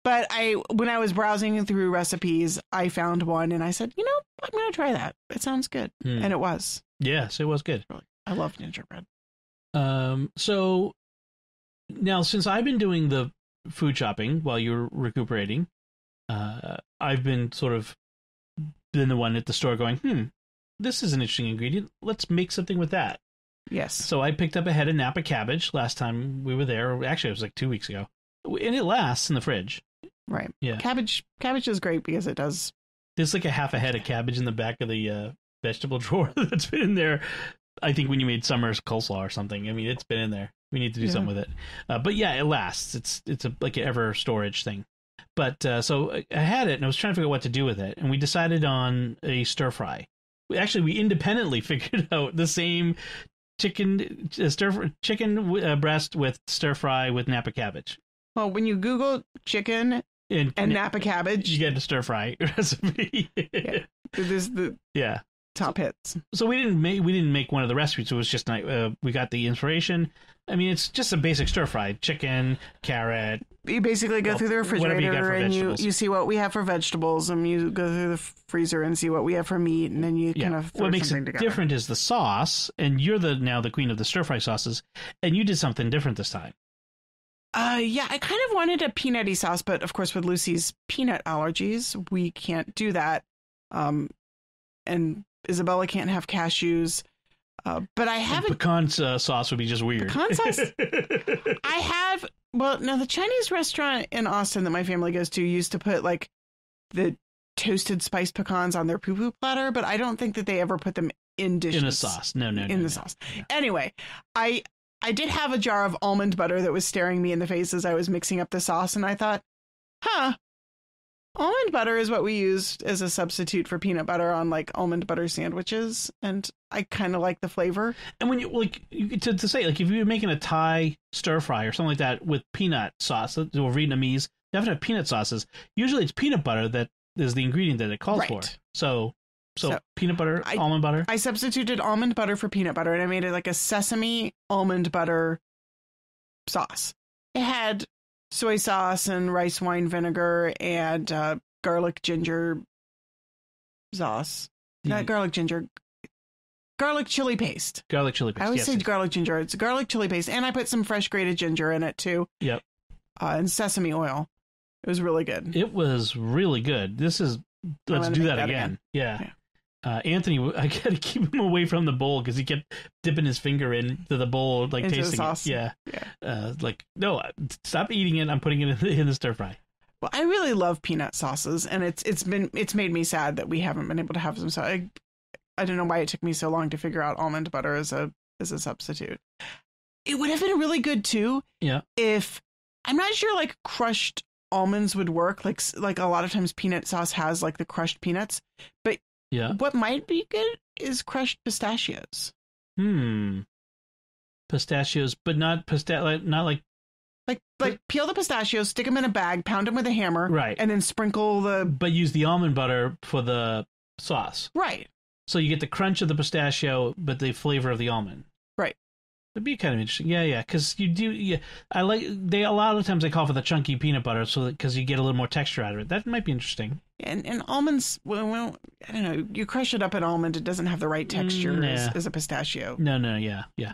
Speaker 2: but I, when I was browsing through recipes, I found one and I said, you know, I'm going to try that. It sounds good.
Speaker 1: Hmm.
Speaker 2: And it was.
Speaker 1: Yes, it was good.
Speaker 2: I love gingerbread.
Speaker 1: Um, so now since I've been doing the food shopping while you're recuperating, uh, I've been sort of been the one at the store going, hmm, this is an interesting ingredient. Let's make something with that.
Speaker 2: Yes.
Speaker 1: So I picked up a head of Napa cabbage last time we were there. Actually, it was like two weeks ago, and it lasts in the fridge.
Speaker 2: Right.
Speaker 1: Yeah.
Speaker 2: Cabbage cabbage is great because it does
Speaker 1: There's like a half a head of cabbage in the back of the uh, vegetable drawer that's been in there. I think when you made summer's coleslaw or something. I mean, it's been in there. We need to do
Speaker 2: Yeah.
Speaker 1: something with it. Uh, but yeah, it lasts. It's it's a like an ever storage thing. But uh, so I- had it and I was trying to figure out what to do with it, and we decided on a stir fry. We, actually, we independently figured out the same chicken uh, stir chicken uh, breast with stir fry with Napa cabbage
Speaker 2: well when you Google chicken
Speaker 1: and
Speaker 2: and Napa cabbage, you
Speaker 1: get a stir fry recipe.
Speaker 2: Yeah. this the
Speaker 1: yeah.
Speaker 2: Top hits.
Speaker 1: so we didn't make we didn't make one of the recipes. It was just like, uh, we got the inspiration. I mean, it's just a basic stir fry: chicken, carrot.
Speaker 2: You basically go
Speaker 1: Well,
Speaker 2: through the
Speaker 1: you
Speaker 2: refrigerator
Speaker 1: for
Speaker 2: and you,
Speaker 1: vegetables.
Speaker 2: you see what we have for vegetables, and you go through the freezer and see what we have for meat, and then you
Speaker 1: Yeah.
Speaker 2: kind of
Speaker 1: what makes
Speaker 2: something
Speaker 1: it
Speaker 2: together.
Speaker 1: different is the sauce, and you're the now the queen of the stir fry sauces, and you did something different this time.
Speaker 2: Uh, yeah, I kind of wanted a peanutty sauce, but of course, with Lucy's peanut allergies, we can't do that. Um, and Isabella can't have cashews. Uh, but I haven't.
Speaker 1: pecan uh, sauce would be just weird.
Speaker 2: Pecan sauce? I have. Well, now the Chinese restaurant in Austin that my family goes to used to put like the toasted spiced pecans on their poo poo platter, but I don't think that they ever put them in dishes
Speaker 1: in a sauce. No, no, no
Speaker 2: in
Speaker 1: no.
Speaker 2: the sauce. Anyway, I I did have a jar of almond butter that was staring me in the face as I was mixing up the sauce, and I thought, huh. Almond butter is what we used as a substitute for peanut butter on like almond butter sandwiches, and I kind of like the flavor.
Speaker 1: And when you like you, to to say like if you're making a Thai stir fry or something like that with peanut sauce uh, or Vietnamese, you have to have peanut sauces. Usually it's peanut butter that is the ingredient that it calls for. So, so,
Speaker 2: So,
Speaker 1: peanut butter,
Speaker 2: I-
Speaker 1: almond butter.
Speaker 2: I substituted almond butter for peanut butter, and I made it like a sesame almond butter sauce. It had soy sauce and rice wine vinegar and uh, garlic ginger sauce. Not garlic ginger, garlic chili paste.
Speaker 1: garlic chili paste.
Speaker 2: I always
Speaker 1: yes,
Speaker 2: say
Speaker 1: yes.
Speaker 2: garlic ginger. It's garlic chili paste, and I put some fresh grated ginger in it too.
Speaker 1: Yep.
Speaker 2: Uh, and sesame oil. It was really good.
Speaker 1: It was really good. This is let's do that,
Speaker 2: that
Speaker 1: again. Yeah.
Speaker 2: Yeah.
Speaker 1: Uh, Anthony, I got to keep him away from the bowl because he kept dipping his finger into the bowl, like
Speaker 2: Into
Speaker 1: tasting it. Yeah,
Speaker 2: Yeah.
Speaker 1: Uh, like no, stop eating it. I'm putting it in the, in the stir fry.
Speaker 2: Well, I really love peanut sauces, and it's it's been it's made me sad that we haven't been able to have some. So I, I don't know why it took me so long to figure out almond butter as a as a substitute. It would have been really good too.
Speaker 1: Yeah.
Speaker 2: If I'm not sure, like crushed almonds would work. Like like a lot of times peanut sauce has like the crushed peanuts.
Speaker 1: Yeah.
Speaker 2: What might be good is crushed pistachios.
Speaker 1: Hmm. Pistachios, but not pista- like- not like
Speaker 2: Like like peel the pistachios, stick them in a bag, pound them with a hammer,
Speaker 1: right,
Speaker 2: and then sprinkle the
Speaker 1: but use the almond butter for the sauce.
Speaker 2: right.
Speaker 1: So you get the crunch of the pistachio, but the flavor of the almond. That'd be kind of interesting. Yeah, yeah, because you do. Yeah, I like they a lot of times they call for the chunky peanut butter, so because you get a little more texture out of it. That might be interesting.
Speaker 2: And and almonds, well, well, I don't know. You crush it up an almond, it doesn't have the right texture
Speaker 1: Mm,
Speaker 2: as,
Speaker 1: yeah.
Speaker 2: as a pistachio.
Speaker 1: No, no, yeah, yeah.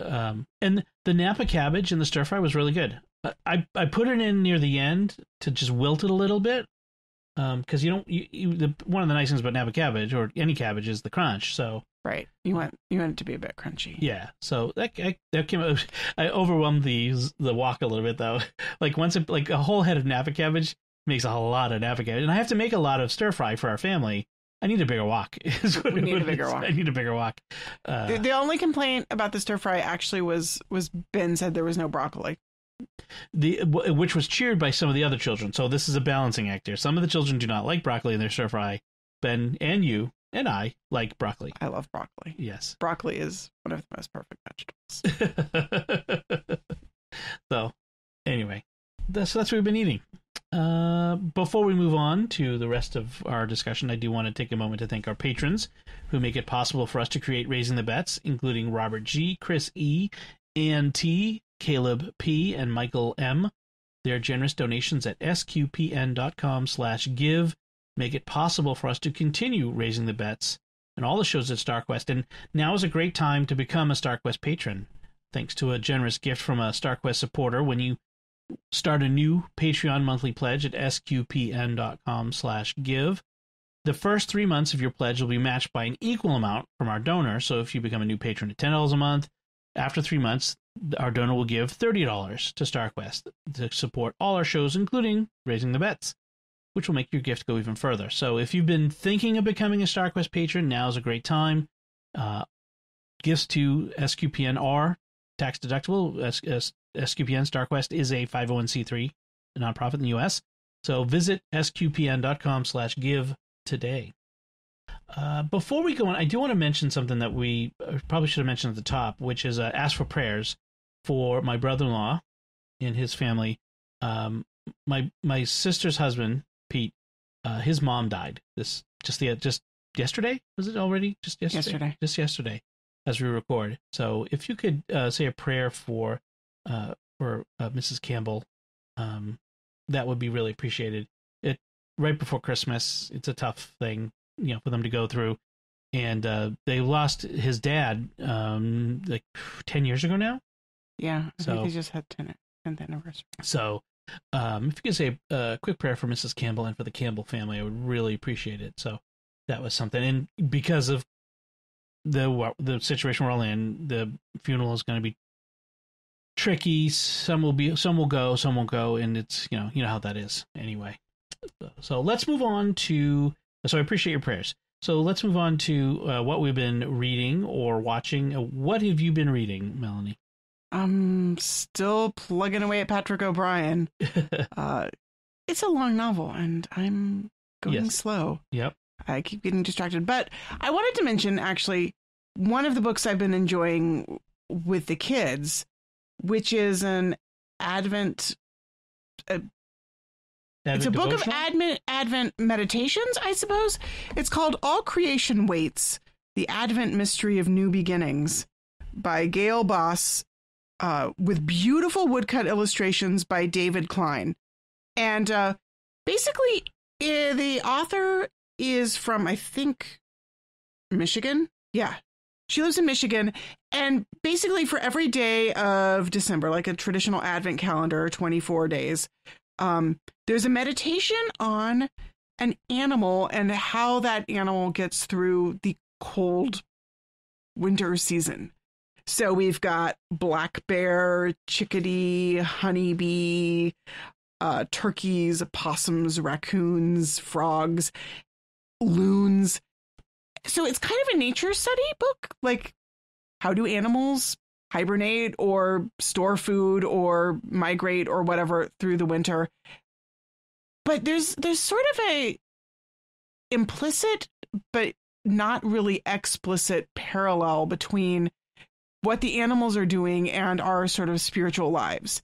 Speaker 1: Um, and the Napa cabbage in the stir fry was really good. I- I I put it in near the end to just wilt it a little bit. Um, because you don't you, you the one of the nice things about Napa cabbage or any cabbage is the crunch. So
Speaker 2: Right. You want you want it to be a bit crunchy.
Speaker 1: Yeah, so that I, that came. out- I overwhelmed the the wok a little bit though. Like once, it, like a whole head of Napa cabbage makes a lot of Napa cabbage, and I have to make a lot of stir fry for our family. I need a bigger wok. Is what
Speaker 2: We need a bigger
Speaker 1: is.
Speaker 2: wok.
Speaker 1: I need a bigger wok. Uh,
Speaker 2: The, the only complaint about the stir fry actually was was Ben said there was no broccoli.
Speaker 1: the which was cheered by some of the other children. So this is a balancing act here. Some of the children do not like broccoli in their stir fry. Ben and you and I like broccoli.
Speaker 2: I love broccoli.
Speaker 1: Yes.
Speaker 2: Broccoli is one of the most perfect vegetables.
Speaker 1: so, anyway, that's that's what we've been eating. Uh, before we move on to the rest of our discussion, I do want to take a moment to thank our patrons who make it possible for us to create Raising the Betts, including Robert G, Chris E, Ann T, Caleb P, and Michael M. Their generous donations at sqpn.com slash give make it possible for us to continue raising the Betts and all the shows at StarQuest. And now is a great time to become a StarQuest patron. Thanks to a generous gift from a StarQuest supporter when you start a new Patreon monthly pledge at sqpn.com slash give. The first three months of your pledge will be matched by an equal amount from our donor. So if you become a new patron at $10 a month, after three months, our donor will give $30 to StarQuest to support all our shows, including Raising the Betts, which will make your gift go even further. So if you've been thinking of becoming a StarQuest patron, now is a great time. Uh, gifts to SQPN are tax deductible. S- SQPN StarQuest is a 501c3 nonprofit in the U.S. So visit sqpn.com slash give today. Uh, before we go on, I do want to mention something that we uh, probably should have mentioned at the top, which is uh, ask for prayers for my brother-in-law and his family. Um, my my sister's husband, Pete, uh, his mom died this just the just yesterday. Was it already just yesterday?
Speaker 2: Yesterday.
Speaker 1: Just yesterday, as we record. So if you could uh, say a prayer for uh, for uh, Mrs. Campbell, um, that would be really appreciated. It right before Christmas. It's a tough thing, you know, for them to go through. And uh, they lost his dad um, like ten years ago now.
Speaker 2: Yeah. I
Speaker 1: So-
Speaker 2: think he just had 10th 10th anniversary.
Speaker 1: So, um, if you could say a quick prayer for Mrs. Campbell and for the Campbell family, I would really appreciate it. So, that was something. And because of the the situation we're all in, the funeral is going to be tricky. Some will be, some will go, some won't go, and it's you know you know how that is anyway. So let's move on to. So I appreciate your prayers. So let's move on to uh, what we've been reading or watching. Uh, What have you been reading, Melanie?
Speaker 2: I'm still plugging away at Patrick O'Brian. Uh, it's a long novel, and I'm going
Speaker 1: Yes.
Speaker 2: slow.
Speaker 1: yep.
Speaker 2: I keep getting distracted. But I wanted to mention actually one of the books I've been enjoying with the kids, which is an Advent. it's a book of? Advent Advent meditations, I suppose. It's called All Creation Waits: The Advent Mystery of New Beginnings by Gayle Boss uh, with beautiful woodcut illustrations by David Klein. And uh, basically, eh, the author is from, I think, Michigan. Yeah. She lives in Michigan. And basically, for every day of December, like a traditional Advent calendar, 24 days, um, there's a meditation on an animal and how that animal gets through the cold winter season. So we've got black bear, chickadee, honeybee, uh, turkeys, possums, raccoons, frogs, loons. So it's kind of a nature study book. Like, how do animals hibernate or store food or migrate or whatever through the winter? But there's there's sort of a implicit but not really explicit parallel between what the animals are doing and our sort of spiritual lives.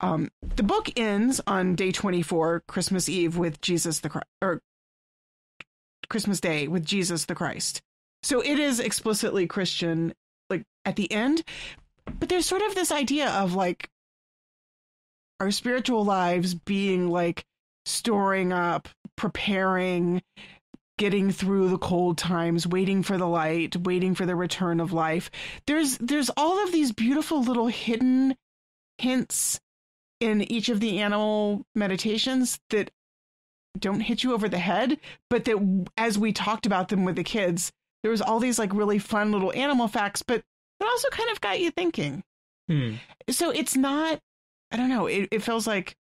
Speaker 2: Um, the book ends on day 24, Christmas Eve, with Jesus the Christ, or Christmas Day with Jesus the Christ. So it is explicitly Christian, like at the end. But there's sort of this idea of like our spiritual lives being like storing up, preparing, getting through the cold times, waiting for the light, waiting for the return of life. There's there's all of these beautiful little hidden hints in each of the animal meditations that don't hit you over the head, but that as we talked about them with the kids, there was all these like really fun little animal facts, but it also kind of got you thinking.
Speaker 1: Hmm.
Speaker 2: So it's not I don't know, it, it feels like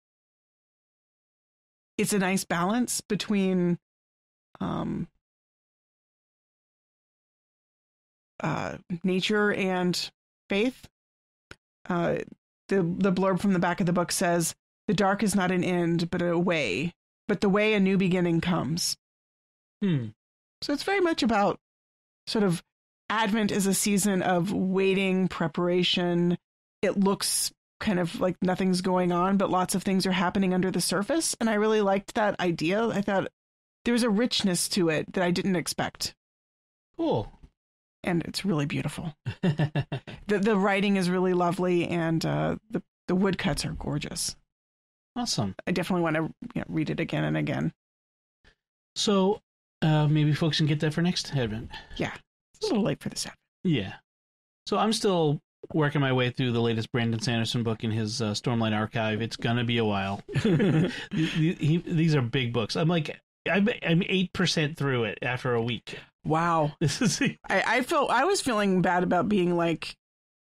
Speaker 2: it's a nice balance between um, uh, nature and faith. Uh, the the blurb from the back of the book says, "The dark is not an end, but a way. But the way a new beginning comes."
Speaker 1: Hmm.
Speaker 2: So it's very much about sort of Advent is a season of waiting, preparation. It looks kind of like nothing's going on, but lots of things are happening under the surface. And I really liked that idea. I thought there was a richness to it that I didn't expect.
Speaker 1: Cool.
Speaker 2: And it's really beautiful. the The writing is really lovely, and uh, the the woodcuts are gorgeous.
Speaker 1: awesome.
Speaker 2: I definitely want to you know, read it again and again.
Speaker 1: So uh, maybe folks can get that for next Advent.
Speaker 2: Yeah, it's a little late for this. Advent.
Speaker 1: Yeah. So I'm still working my way through the latest Brandon Sanderson book in his uh, Stormlight archive. It's gonna be a while. he, he, these are big books. I'm like, I'm I'm eight percent through it after a week.
Speaker 2: Wow,
Speaker 1: This is
Speaker 2: I, I felt I was feeling bad about being like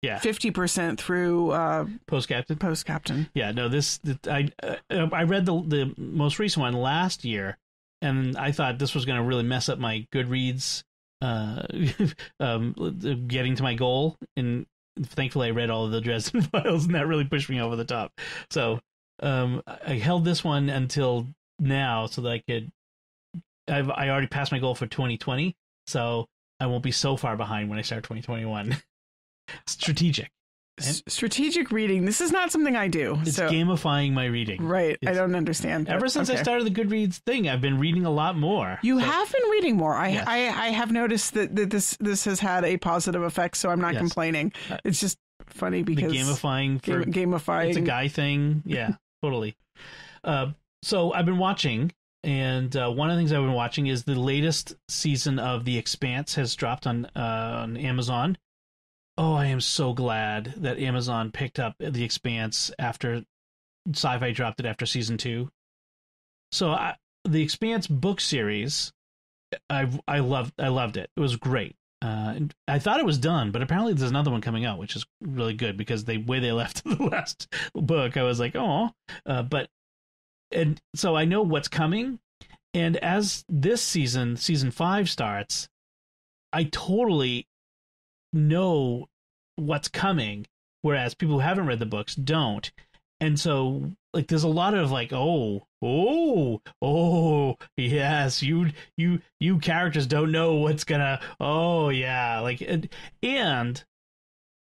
Speaker 1: yeah.
Speaker 2: fifty percent through uh,
Speaker 1: Post captain.
Speaker 2: post captain.
Speaker 1: Yeah, no, this I uh, I read the the most recent one last year, and I thought this was going to really mess up my Goodreads, uh, um, getting to my goal. And thankfully, I read all of the Dresden Files, and that really pushed me over the top. So, um, I held this one until now so that I could. I've I already passed my goal for 2020, so I won't be so far behind when I start 2021. Strategic.
Speaker 2: S- strategic reading. This is not something I do.
Speaker 1: It's
Speaker 2: so
Speaker 1: gamifying my reading.
Speaker 2: right, I don't understand. but
Speaker 1: Ever since I started the Goodreads thing, I've been reading a lot more.
Speaker 2: You
Speaker 1: So-
Speaker 2: have been reading more. I,
Speaker 1: Yes.
Speaker 2: I I have noticed that, that this this has had a positive effect, so I'm not
Speaker 1: Yes.
Speaker 2: complaining.
Speaker 1: Uh,
Speaker 2: It's just funny
Speaker 1: the
Speaker 2: because
Speaker 1: gamifying for
Speaker 2: gamifying.
Speaker 1: it's a guy thing. Yeah, totally. Uh, so I've been watching, and uh, one of the things I've been watching is the latest season of The Expanse has dropped on uh, on Amazon. Oh, I am so glad that Amazon picked up The Expanse after Syfy dropped it after season two. So I, the Expanse book series, I I loved I loved it. It was great. Uh, I thought it was done, but apparently there's another one coming out, which is really good because the way they left the last book, I was like, oh, uh, but and so I know what's coming. And as this season, season five starts, I totally know what's coming, whereas people who haven't read the books don't. And so, like, there's a lot of like, oh, oh, oh, yes, you, you, you characters don't know what's gonna, oh, yeah, like, and, and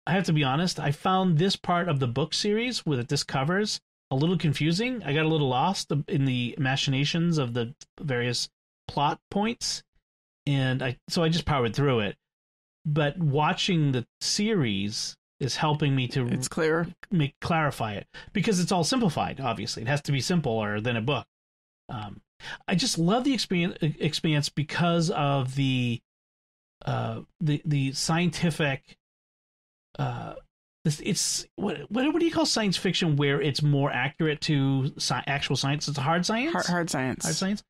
Speaker 1: I have to be honest, I found this part of the book series with this covers a little confusing. I got a little lost in the machinations of the various plot points, and I so I just powered through it. But watching the series is helping me to
Speaker 2: It's clear.
Speaker 1: make clarify it because it's all simplified. Obviously, it has to be simpler than a book. Um, I just love the experience, expanse because of the uh, the the scientific. Uh, this, it's what, what what do you call science fiction where it's more accurate to sci- actual science? It's hard science.
Speaker 2: Hard, hard science.
Speaker 1: hard science.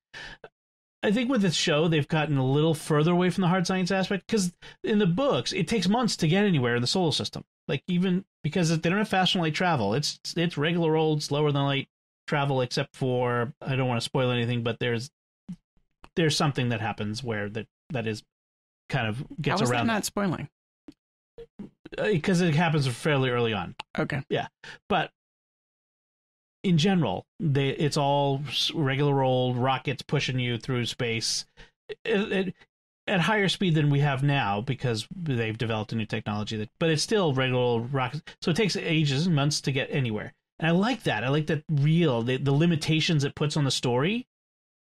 Speaker 1: I think with this show, they've gotten a little further away from the hard science aspect because in the books, it takes months to get anywhere in the solar system. Like even because they don't have fast and light travel, it's it's regular old slower than light travel, except for I don't want to spoil anything, but there's there's something that happens where that that is kind of
Speaker 2: How
Speaker 1: gets
Speaker 2: around. that not spoiling?
Speaker 1: Because it happens fairly early on.
Speaker 2: Okay.
Speaker 1: Yeah, but in general, they it's all regular old rockets pushing you through space it, it, at higher speed than we have now because they've developed a new technology. That, but it's still regular old rockets, so it takes ages and months to get anywhere. And I like that. I like that real the, the limitations it puts on the story.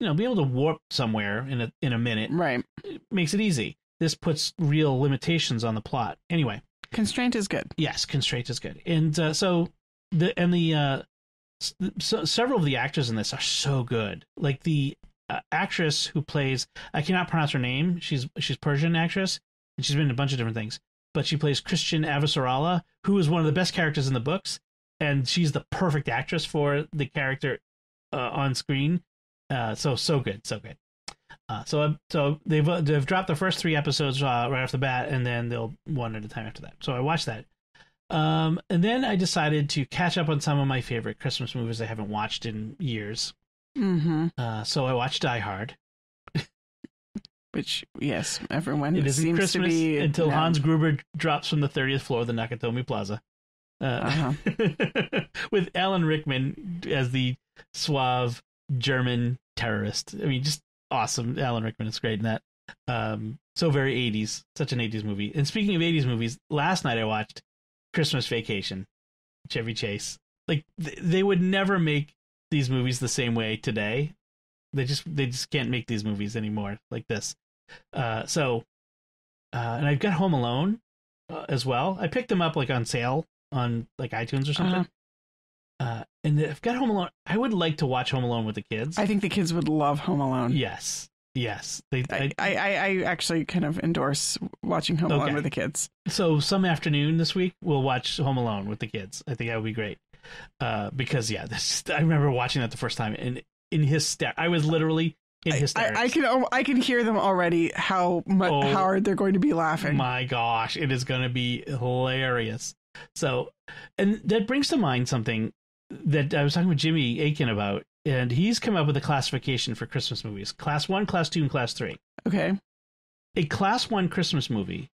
Speaker 1: You know, being able to warp somewhere in a in a minute
Speaker 2: Right.
Speaker 1: makes it easy. This puts real limitations on the plot. Anyway,
Speaker 2: Constraint is good.
Speaker 1: yes constraint is good. And uh, so the and the uh so, several of the actors in this are so good. Like the uh, actress who plays i cannot pronounce her name. She's she's persian actress and she's been in a bunch of different things. But she plays Chrisjen Avasarala who is one of the best characters in the books and she's the perfect actress for the character uh, on screen. Uh so so good so good uh, so so they've uh, they've dropped the first three episodes uh, right off the bat, and then they'll one at a time after that. So I watched that, um, and then I decided to catch up on some of my favorite Christmas movies I haven't watched in years.
Speaker 2: Mm-hmm.
Speaker 1: Uh, so I watched Die Hard.
Speaker 2: Which, yes, everyone
Speaker 1: It
Speaker 2: seems
Speaker 1: Christmas
Speaker 2: to be
Speaker 1: until. Hans Gruber drops from the thirtieth floor of the Nakatomi Plaza, uh,
Speaker 2: Uh-huh.
Speaker 1: with Alan Rickman as the suave German terrorist. I mean, just awesome. Alan Rickman is great in that. Um, so very 80s, such an 80s movie. And speaking of 80s movies, last night I watched Christmas Vacation, Chevy Chase. Like th- they would never make these movies the same way today. They just they just can't make these movies anymore like this. Uh, so, uh, and I've got Home Alone uh, as well. I picked them up like on sale on like iTunes or something.
Speaker 2: Uh-huh.
Speaker 1: Uh, and I've got Home Alone. I would like to watch Home Alone with the kids.
Speaker 2: I think the kids would love Home Alone.
Speaker 1: yes, yes. They,
Speaker 2: I,
Speaker 1: I,
Speaker 2: I, I actually kind of endorse watching Home Alone with the kids.
Speaker 1: so some afternoon this week we'll watch Home Alone with the kids. I think that would be great. Uh, because yeah, this I remember watching that the first time and in hyster. I was literally in
Speaker 2: I,
Speaker 1: hysterics.
Speaker 2: I, I can I can hear them already how much
Speaker 1: Oh.
Speaker 2: hard they're going to be laughing.
Speaker 1: My gosh, it is going to be hilarious. So, and that brings to mind something that I was talking with Jimmy Akin about, and he's come up with a classification for Christmas movies: class one, class two, and class three.
Speaker 2: Okay.
Speaker 1: A class one Christmas movie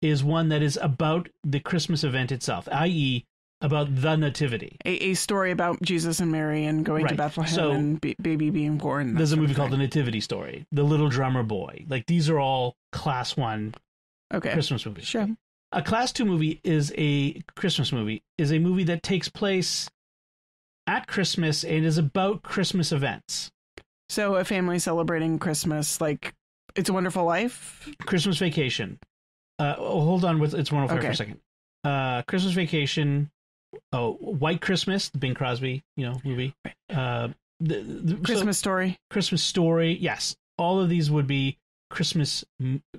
Speaker 1: is one that is about the Christmas event itself, i.e., about the nativity.
Speaker 2: A, a story about Jesus and Mary and going to Bethlehem
Speaker 1: So-
Speaker 2: and b- baby being born.
Speaker 1: There's a movie called The. Nativity Story, The Little Drummer Boy. Like these are all class one
Speaker 2: Okay.
Speaker 1: Christmas movies.
Speaker 2: Sure.
Speaker 1: A class two movie is a Christmas movie, is a movie that takes place at Christmas and is about Christmas events.
Speaker 2: So a family celebrating Christmas, like It's a Wonderful Life.
Speaker 1: Christmas Vacation. Uh, oh, hold on with It's Wonderful Life for a second. Uh, Christmas Vacation. Oh, White Christmas, the Bing Crosby, you know, movie. Uh, the, the, so-
Speaker 2: Christmas Story.
Speaker 1: Christmas Story. Yes, all of these would be Christmas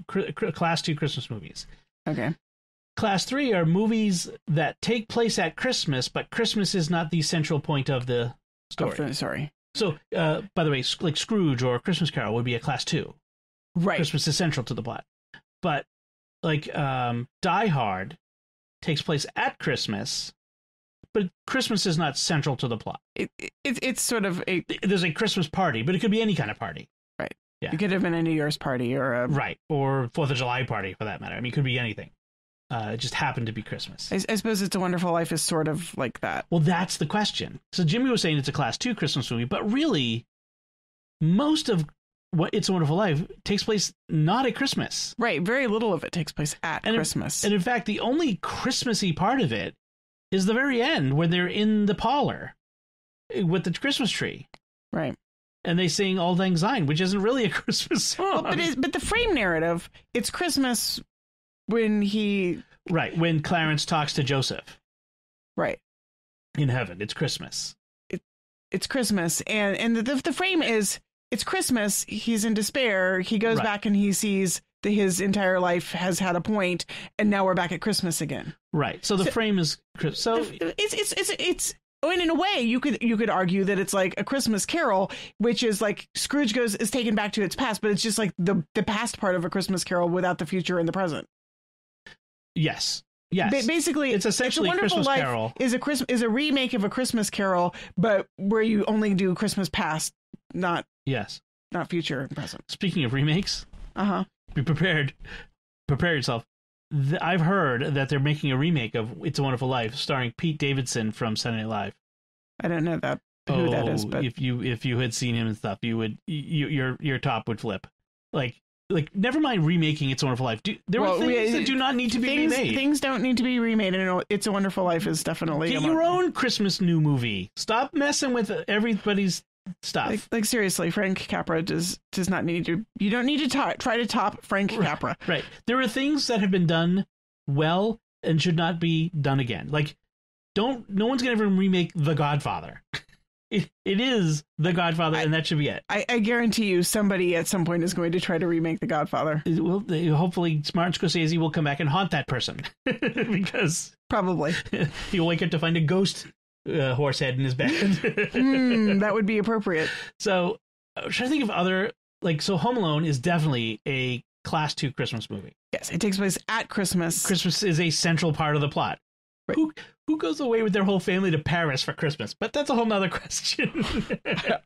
Speaker 1: cr- class two Christmas movies.
Speaker 2: Okay.
Speaker 1: Class three are movies that take place at Christmas, but Christmas is not the central point of the story.
Speaker 2: Oh, sorry.
Speaker 1: So, uh, by the way, like Scrooge or Christmas Carol would be a class two.
Speaker 2: Right.
Speaker 1: Christmas is central to the plot. But like um, Die Hard takes place at Christmas, but Christmas is not central to the plot.
Speaker 2: It, it, it's sort of a.
Speaker 1: There's a Christmas party, but it could be any kind of party. Right. Yeah.
Speaker 2: It could have been a New Year's party or a.
Speaker 1: Right. Or Fourth of July party for that matter. I mean, it could be anything. Uh, it just happened to be Christmas.
Speaker 2: I, I suppose It's a Wonderful Life is sort of like that.
Speaker 1: Well, that's the question. So Jimmy was saying it's a class two Christmas movie, but really, most of what It's a Wonderful Life takes place not at Christmas.
Speaker 2: Right. Very little of it takes place at
Speaker 1: And it-
Speaker 2: Christmas.
Speaker 1: And in fact, the only Christmassy part of it is the very end where they're in the parlor with the Christmas tree.
Speaker 2: right.
Speaker 1: And they sing Auld Lang Syne, which isn't really a Christmas song.
Speaker 2: Well, but, but the frame narrative, it's Christmas when he
Speaker 1: Right. When Clarence talks to Joseph
Speaker 2: right
Speaker 1: in heaven, it's Christmas.
Speaker 2: it's Christmas, and and the the frame is it's Christmas. He's in despair. He goes
Speaker 1: Right.
Speaker 2: back and he sees that his entire life has had a point, and now we're back at Christmas again.
Speaker 1: Right. So the
Speaker 2: So-
Speaker 1: frame is so
Speaker 2: It's it's it's it's. And in a way, you could you could argue that it's like a Christmas Carol, which is like Scrooge goes is taken back to its past, but it's just like the the past part of a Christmas Carol without the future and the present.
Speaker 1: Yes. Yes.
Speaker 2: Ba- basically,
Speaker 1: it's essentially
Speaker 2: a Wonderful
Speaker 1: Christmas
Speaker 2: Life
Speaker 1: Carol.
Speaker 2: is a Christmas is a remake of a Christmas Carol, but where you only do Christmas past, not
Speaker 1: yes.
Speaker 2: not future and present.
Speaker 1: Speaking of remakes,
Speaker 2: Uh huh.
Speaker 1: be prepared. Prepare yourself. Th- I've heard that they're making a remake of It's a Wonderful Life starring Pete Davidson from Saturday Night Live.
Speaker 2: I don't know that who that is,
Speaker 1: Oh,
Speaker 2: but
Speaker 1: if you if you had seen him and stuff, you would you, your your top would flip. Like like never mind remaking It's a Wonderful Life. Do, there
Speaker 2: Well,
Speaker 1: are things
Speaker 2: we-
Speaker 1: that do not need to be
Speaker 2: things
Speaker 1: remade.
Speaker 2: things don't need to be remade. And It's a Wonderful Life is definitely
Speaker 1: Get your own Christmas new movie. Stop messing with everybody's stuff.
Speaker 2: Like, like seriously, Frank Capra does does not need to. You don't need to ta- try to top Frank Capra.
Speaker 1: Right. There are things that have been done well and should not be done again. Like, don't. No one's gonna ever remake The Godfather. It, it is The Godfather, and that should be it.
Speaker 2: I, I guarantee you, somebody at some point is going to try to remake The Godfather.
Speaker 1: Will- hopefully, Martin Scorsese will come back and haunt that person because
Speaker 2: Probably.
Speaker 1: he'll wake up to find a ghost uh, horse head in his bed.
Speaker 2: Hmm, that would be appropriate.
Speaker 1: so, should I'm trying to think of other like. So, Home Alone is definitely a class two Christmas movie.
Speaker 2: Yes, it takes place at Christmas.
Speaker 1: Christmas is a central part of the plot.
Speaker 2: Right.
Speaker 1: Who who goes away with their whole family to Paris for Christmas? But that's a whole nother question.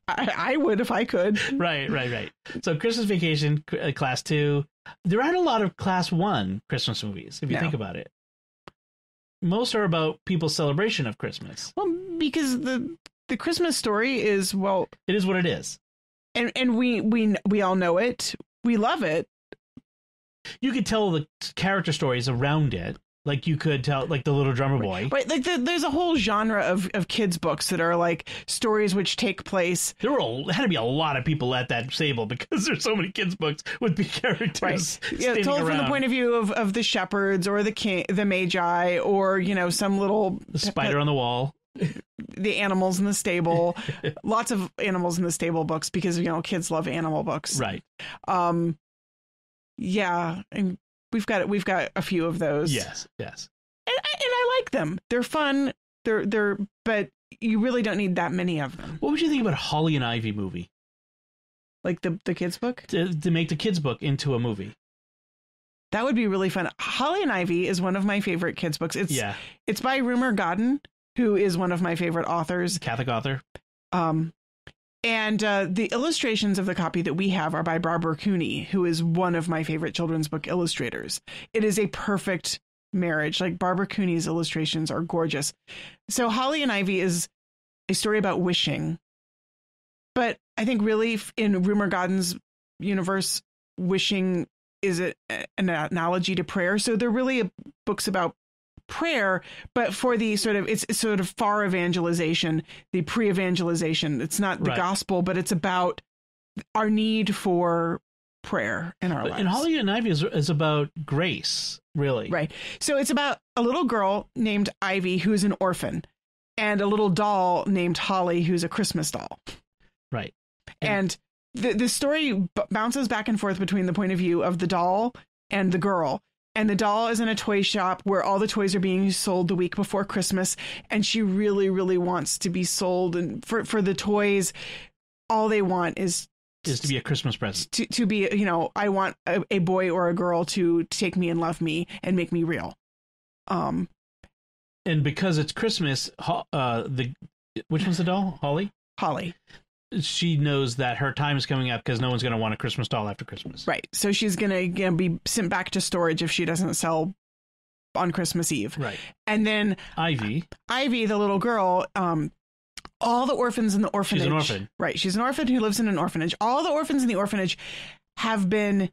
Speaker 2: I, I would if I could.
Speaker 1: right, right, right. So Christmas Vacation, uh, Class Two. There aren't a lot of Class One Christmas movies if you
Speaker 2: No.
Speaker 1: think about it. Most are about people's celebration of Christmas.
Speaker 2: Well, because the the Christmas story is well,
Speaker 1: It is what it is.
Speaker 2: and and we we we all know it. We love it.
Speaker 1: You could tell the character stories around it, like you could tell, like the Little Drummer Boy.
Speaker 2: Right, like the, there's a whole genre of, of kids books that are like stories which take place
Speaker 1: There were a, had to be a lot of people at that table because there's so many kids' books with big characters.
Speaker 2: right yeah told from the point of view of, of the shepherds or the king the magi or you know some little
Speaker 1: the spider on the wall.
Speaker 2: the animals in the stable lots of animals in the stable books because you know kids love animal books
Speaker 1: Right.
Speaker 2: um yeah and we've got we've got a few of those.
Speaker 1: Yes. Yes.
Speaker 2: and I, and I like them. They're fun. They're they're but you really don't need that many of them.
Speaker 1: What would you think about a Holly and Ivy movie?
Speaker 2: Like the the kids book?
Speaker 1: To, to make the kids book into a movie?
Speaker 2: that would be really fun. Holly and ivy is one of my favorite kids books. It's
Speaker 1: yeah,
Speaker 2: it's by Rumer Godden who is one of my favorite authors.
Speaker 1: Catholic author.
Speaker 2: um and uh, the illustrations of the copy that we have are by Barbara Cooney, who is one of my favorite children's book illustrators. It is a perfect marriage. Like Barbara Cooney's illustrations are gorgeous. So Holly and Ivy is a story about wishing. But I think really in Rumer Godden's universe, wishing is an analogy to prayer. So they're really books about prayer, but for the sort of it's, it's sort of far evangelization, the pre-evangelization. It's not the
Speaker 1: Right.
Speaker 2: gospel, but it's about our need for prayer in our lives.
Speaker 1: And Holly and Ivy is, is about grace, really.
Speaker 2: Right. So it's about a little girl named Ivy who's an orphan and a little doll named Holly who's a Christmas doll.
Speaker 1: Right.
Speaker 2: And the the story b- bounces back and forth between the point of view of the doll and the girl. And the doll is in a toy shop where all the toys are being sold the week before Christmas and she really really wants to be sold and for for the toys all they want is
Speaker 1: Is to be a Christmas present.
Speaker 2: to, to be you know i want a, a boy or a girl to take me and love me and make me real um
Speaker 1: And because it's Christmas, uh, the which one's the doll? Holly.
Speaker 2: holly
Speaker 1: She knows that her time is coming up because no one's going to want a Christmas doll after Christmas.
Speaker 2: right so she's gonna, gonna be sent back to storage if she doesn't sell on christmas eve
Speaker 1: Right.
Speaker 2: and then
Speaker 1: Ivy.
Speaker 2: ivy the little girl um all the orphans in the orphanage
Speaker 1: She's an orphan.
Speaker 2: right she's an orphan who lives in an orphanage all the orphans in the orphanage have been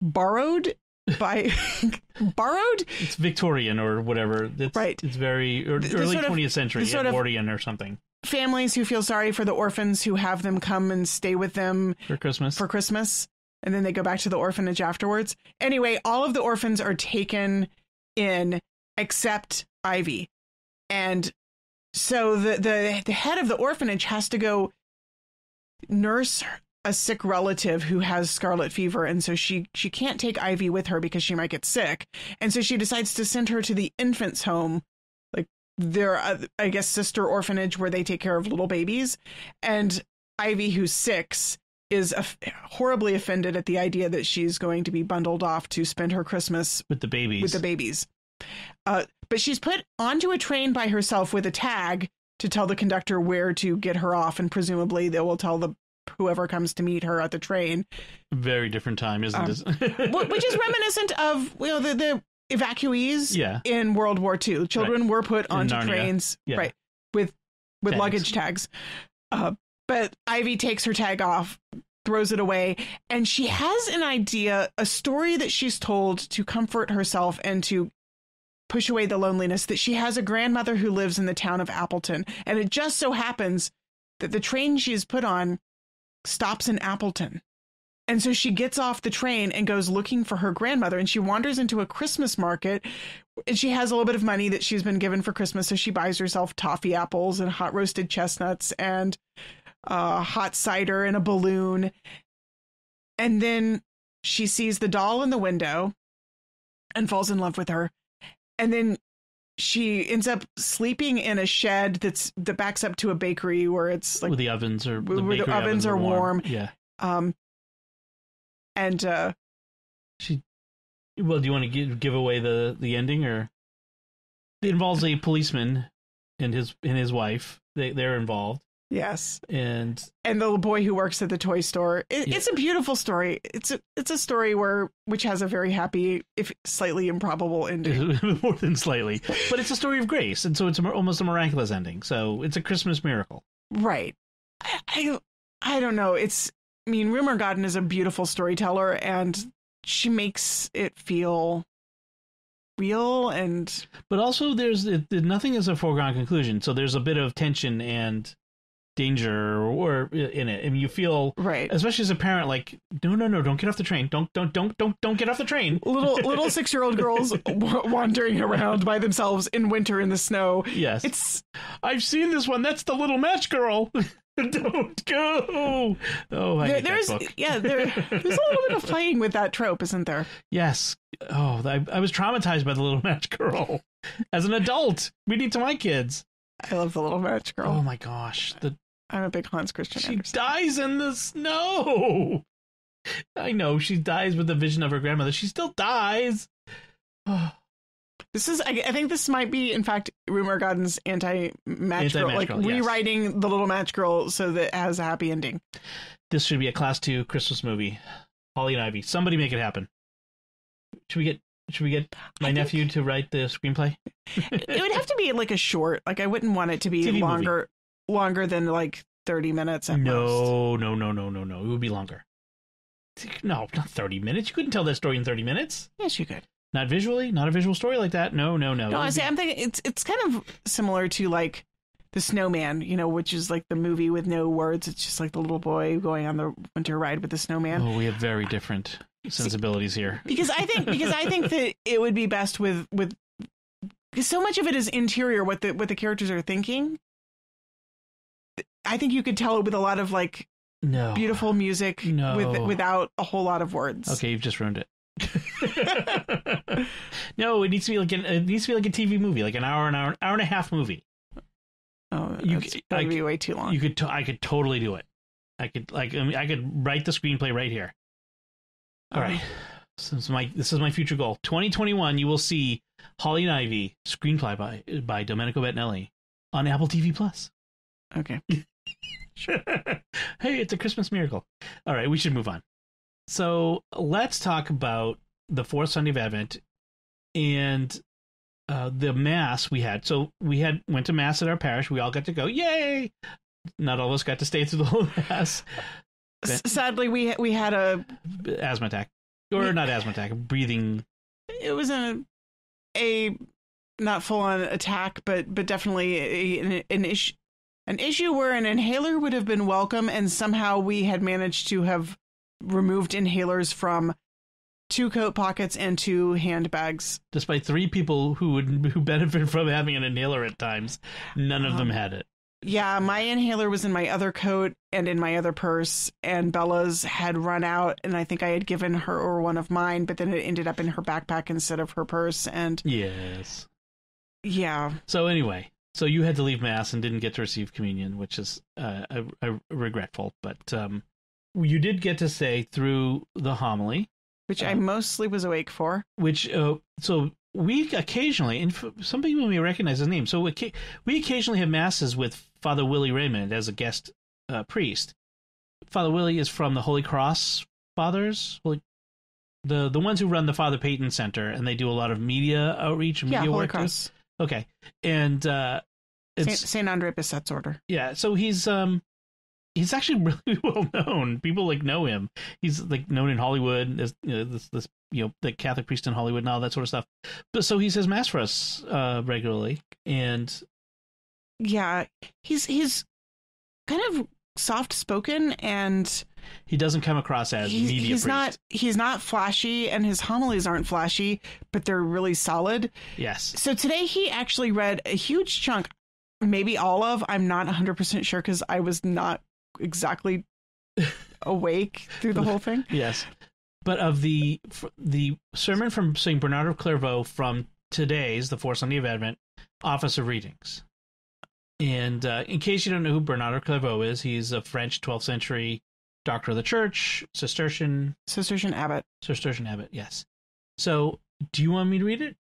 Speaker 2: borrowed by borrowed
Speaker 1: It's Victorian or whatever. It's,
Speaker 2: Right.
Speaker 1: It's very
Speaker 2: the
Speaker 1: early
Speaker 2: sort of-
Speaker 1: 20th century,
Speaker 2: the sort of-
Speaker 1: Edwardian or something
Speaker 2: families who feel sorry for the orphans who have them come and stay with them
Speaker 1: for Christmas.
Speaker 2: for Christmas. and then they go back to the orphanage afterwards. Anyway, all of the orphans are taken in except Ivy. And so the the the head of the orphanage has to go nurse a sick relative who has scarlet fever and so she she can't take Ivy with her because she might get sick. And so she decides to send her to the infants home their uh, I guess sister orphanage where they take care of little babies and Ivy who's 6 is aff- horribly offended at the idea that she's going to be bundled off to spend her Christmas
Speaker 1: with the babies.
Speaker 2: with the babies. Uh, but she's put onto a train by herself with a tag to tell the conductor where to get her off, and presumably they will tell the whoever comes to meet her at the train,
Speaker 1: Very different time, isn't
Speaker 2: Um,
Speaker 1: it?
Speaker 2: Which is reminiscent of you know the, the evacuees
Speaker 1: yeah.
Speaker 2: in World War II. Children were put onto trains,
Speaker 1: Yeah.
Speaker 2: right, with with
Speaker 1: Tags.
Speaker 2: luggage tags. Uh, but Ivy takes her tag off, throws it away, and she has an idea, a story that she's told to comfort herself and to push away the loneliness. That she has a grandmother who lives in the town of Appleton, and it just so happens that the train she's put on stops in Appleton. And so she gets off the train and goes looking for her grandmother. And she wanders into a Christmas market. And she has a little bit of money that she's been given for Christmas. So she buys herself toffee apples and hot roasted chestnuts and uh, hot cider and a balloon. And then she sees the doll in the window and falls in love with her. And then she ends up sleeping in a shed that's that backs up to a bakery where it's like
Speaker 1: Where the ovens are the,
Speaker 2: where the
Speaker 1: bakery
Speaker 2: ovens are warm.
Speaker 1: Yeah.
Speaker 2: um and uh
Speaker 1: She. Well, do you want to give give away the the ending, or it involves a policeman and his and his wife. They they're involved,
Speaker 2: yes
Speaker 1: and
Speaker 2: and the little boy who works at the toy store it,
Speaker 1: Yeah.
Speaker 2: it's a beautiful story it's a it's a story where which has a very happy if slightly improbable ending
Speaker 1: more than slightly, but it's a story of grace, and so it's a, almost a miraculous ending. So it's a Christmas miracle.
Speaker 2: right I, I i don't know it's i mean Rumer Godden is a beautiful storyteller and she makes it feel real and
Speaker 1: But also, there's it, nothing is a foregone conclusion. So there's a bit of tension and danger or in it, and you feel,
Speaker 2: right
Speaker 1: especially as a parent, like, no, no, no, don't get off the train. Don't, don't, don't, don't, don't get off the train.
Speaker 2: little little six year old girls w- wandering around by themselves in winter in the snow
Speaker 1: Yes,
Speaker 2: it's
Speaker 1: I've seen this one. That's the little match girl. don't go. Oh, I
Speaker 2: there, there's
Speaker 1: that book.
Speaker 2: yeah there, there's a little bit of playing with that trope isn't there
Speaker 1: Yes. Oh, I, I was traumatized by the little match girl. As an adult, reading to my kids.
Speaker 2: i love the little match girl
Speaker 1: Oh my gosh, the
Speaker 2: i'm a big hans christian
Speaker 1: She
Speaker 2: andersen
Speaker 1: dies in the snow. I know she dies with the vision of her grandmother. She still dies. Oh.
Speaker 2: This is I, I think this might be in fact Rumer Godden's anti-match girl like
Speaker 1: girl, yes.
Speaker 2: rewriting the little match girl so that it has a happy ending
Speaker 1: this should be a class two Christmas movie. Holly and Ivy. Somebody make it happen. Should we get should we get my
Speaker 2: I think-
Speaker 1: nephew to write the screenplay?
Speaker 2: it would have to be like a short like i wouldn't want it to be
Speaker 1: TV movie.
Speaker 2: longer longer than like 30 minutes at most
Speaker 1: No, no, no, no, no, no. It would be longer. No, not 30 minutes. You couldn't tell that story in 30 minutes.
Speaker 2: yes you could
Speaker 1: Not visually, not a visual story like that. No, no, no.
Speaker 2: No, I
Speaker 1: be-
Speaker 2: I'm thinking it's it's kind of similar to like the Snowman, you know, which is like the movie with no words. It's just like the little boy going on the winter ride with the snowman.
Speaker 1: Oh, we have very different uh, sensibilities here.
Speaker 2: Because I think because I think that it would be best with with because so much of it is interior what the what the characters are thinking. I think you could tell it with a lot of like
Speaker 1: No.
Speaker 2: beautiful music
Speaker 1: No.
Speaker 2: with without a whole lot of words.
Speaker 1: Okay, you've just ruined it. no, it needs to be like an, it needs to be like a TV movie, like an hour, an hour, hour and a half movie.
Speaker 2: Oh,
Speaker 1: You
Speaker 2: that's
Speaker 1: c-
Speaker 2: probably
Speaker 1: I
Speaker 2: be way too long.
Speaker 1: You could, to, I could totally do it. I could, like, I, mean, I could write the screenplay right here. All
Speaker 2: Uh-huh.
Speaker 1: right, this is my this is my future goal. 2021, you will see Holly and Ivy screenplay by by Domenico Bettinelli on Apple TV Plus.
Speaker 2: Okay.
Speaker 1: hey, it's a Christmas miracle. All right, we should move on. So let's talk about the fourth Sunday of Advent and uh, the mass we had. So we had went to mass at our parish. We all got to go. Yay! Not all of us got to stay through the whole mass.
Speaker 2: Sadly, we we had a
Speaker 1: Asthma attack, or not asthma attack, breathing.
Speaker 2: it was a a not full on attack, but but definitely a, an, an issue an issue where an inhaler would have been welcome, and somehow we had managed to have removed inhalers from two coat pockets and two handbags.
Speaker 1: Despite three people who would who benefit from having an inhaler at times, none of them
Speaker 2: Um,
Speaker 1: had it.
Speaker 2: Yeah, my inhaler was in my other coat and in my other purse, and Bella's had run out, and I think I had given her or one of mine, but then it ended up in her backpack instead of her purse. And
Speaker 1: Yes.
Speaker 2: yeah,
Speaker 1: So anyway, so you had to leave mass and didn't get to receive communion, which is uh, a, a regretful. But um, you did get to say through the homily,
Speaker 2: which I
Speaker 1: Uh,
Speaker 2: mostly was awake for.
Speaker 1: which uh, so we occasionally, and some people may recognize his name. So we, we occasionally have masses with Father Willie Raymond as a guest uh, priest. Father Willie is from the Holy Cross Fathers, Holy, the the ones who run the Father Peyton Center, and they do a lot of media outreach and
Speaker 2: Yeah,
Speaker 1: media
Speaker 2: Holy
Speaker 1: work. too.
Speaker 2: Cross.
Speaker 1: Okay, and uh,
Speaker 2: Saint,
Speaker 1: it's
Speaker 2: Saint Andre Bessette's order.
Speaker 1: yeah. So he's um he's actually really well known. People like know him. He's like known in Hollywood as you know, this this you know the Catholic priest in Hollywood and all that sort of stuff. But so he says mass for us uh, regularly, and
Speaker 2: Yeah, he's he's kind of soft spoken and
Speaker 1: he doesn't come across as
Speaker 2: he's,
Speaker 1: media
Speaker 2: he's
Speaker 1: priest.
Speaker 2: not he's not flashy and his homilies aren't flashy, but they're really solid.
Speaker 1: Yes.
Speaker 2: So today he actually read a huge chunk, maybe all of. I'm not 100% sure because I was not exactly awake through the whole thing.
Speaker 1: Yes. But of the the sermon from Saint Bernard of Clairvaux from today's the fourth Sunday of Advent Office of Readings. And uh, in case you don't know who Bernard of Clairvaux is, he's a French 12th century doctor of the church, Cistercian
Speaker 2: Cistercian Abbot.
Speaker 1: Cistercian abbot. Yes. So, do you want me to read it?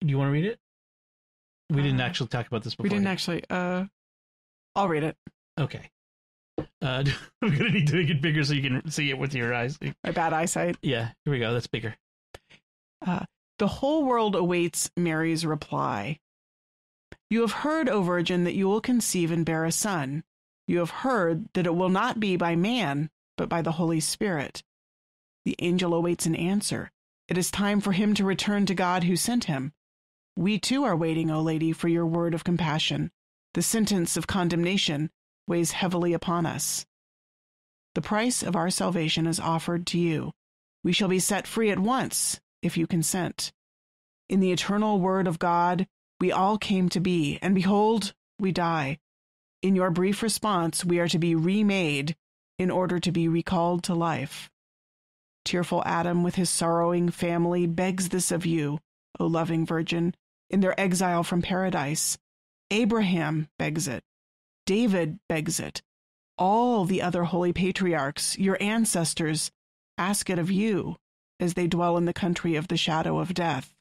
Speaker 1: Do you want to read it? We didn't
Speaker 2: Uh,
Speaker 1: actually talk about this before.
Speaker 2: We didn't actually. Uh, I'll read it.
Speaker 1: Okay. Uh, I'm gonna need to make it bigger so you can see it with your eyes.
Speaker 2: My bad eyesight.
Speaker 1: Yeah, here we go. That's bigger.
Speaker 2: Uh, The whole world awaits Mary's reply. You have heard, O Virgin, that you will conceive and bear a son. You have heard that it will not be by man, but by the Holy Spirit. The angel awaits an answer. It is time for him to return to God who sent him. We too are waiting, O Lady, for your word of compassion. The sentence of condemnation weighs heavily upon us. The price of our salvation is offered to you. We shall be set free at once if you consent. In the eternal word of God, we all came to be, and behold, we die. In your brief response, we are to be remade in order to be recalled to life. Tearful Adam, with his sorrowing family, begs this of you, O loving Virgin, in their exile from paradise. Abraham begs it. David begs it. All the other holy patriarchs, your ancestors, ask it of you as they dwell in the country of the shadow of death.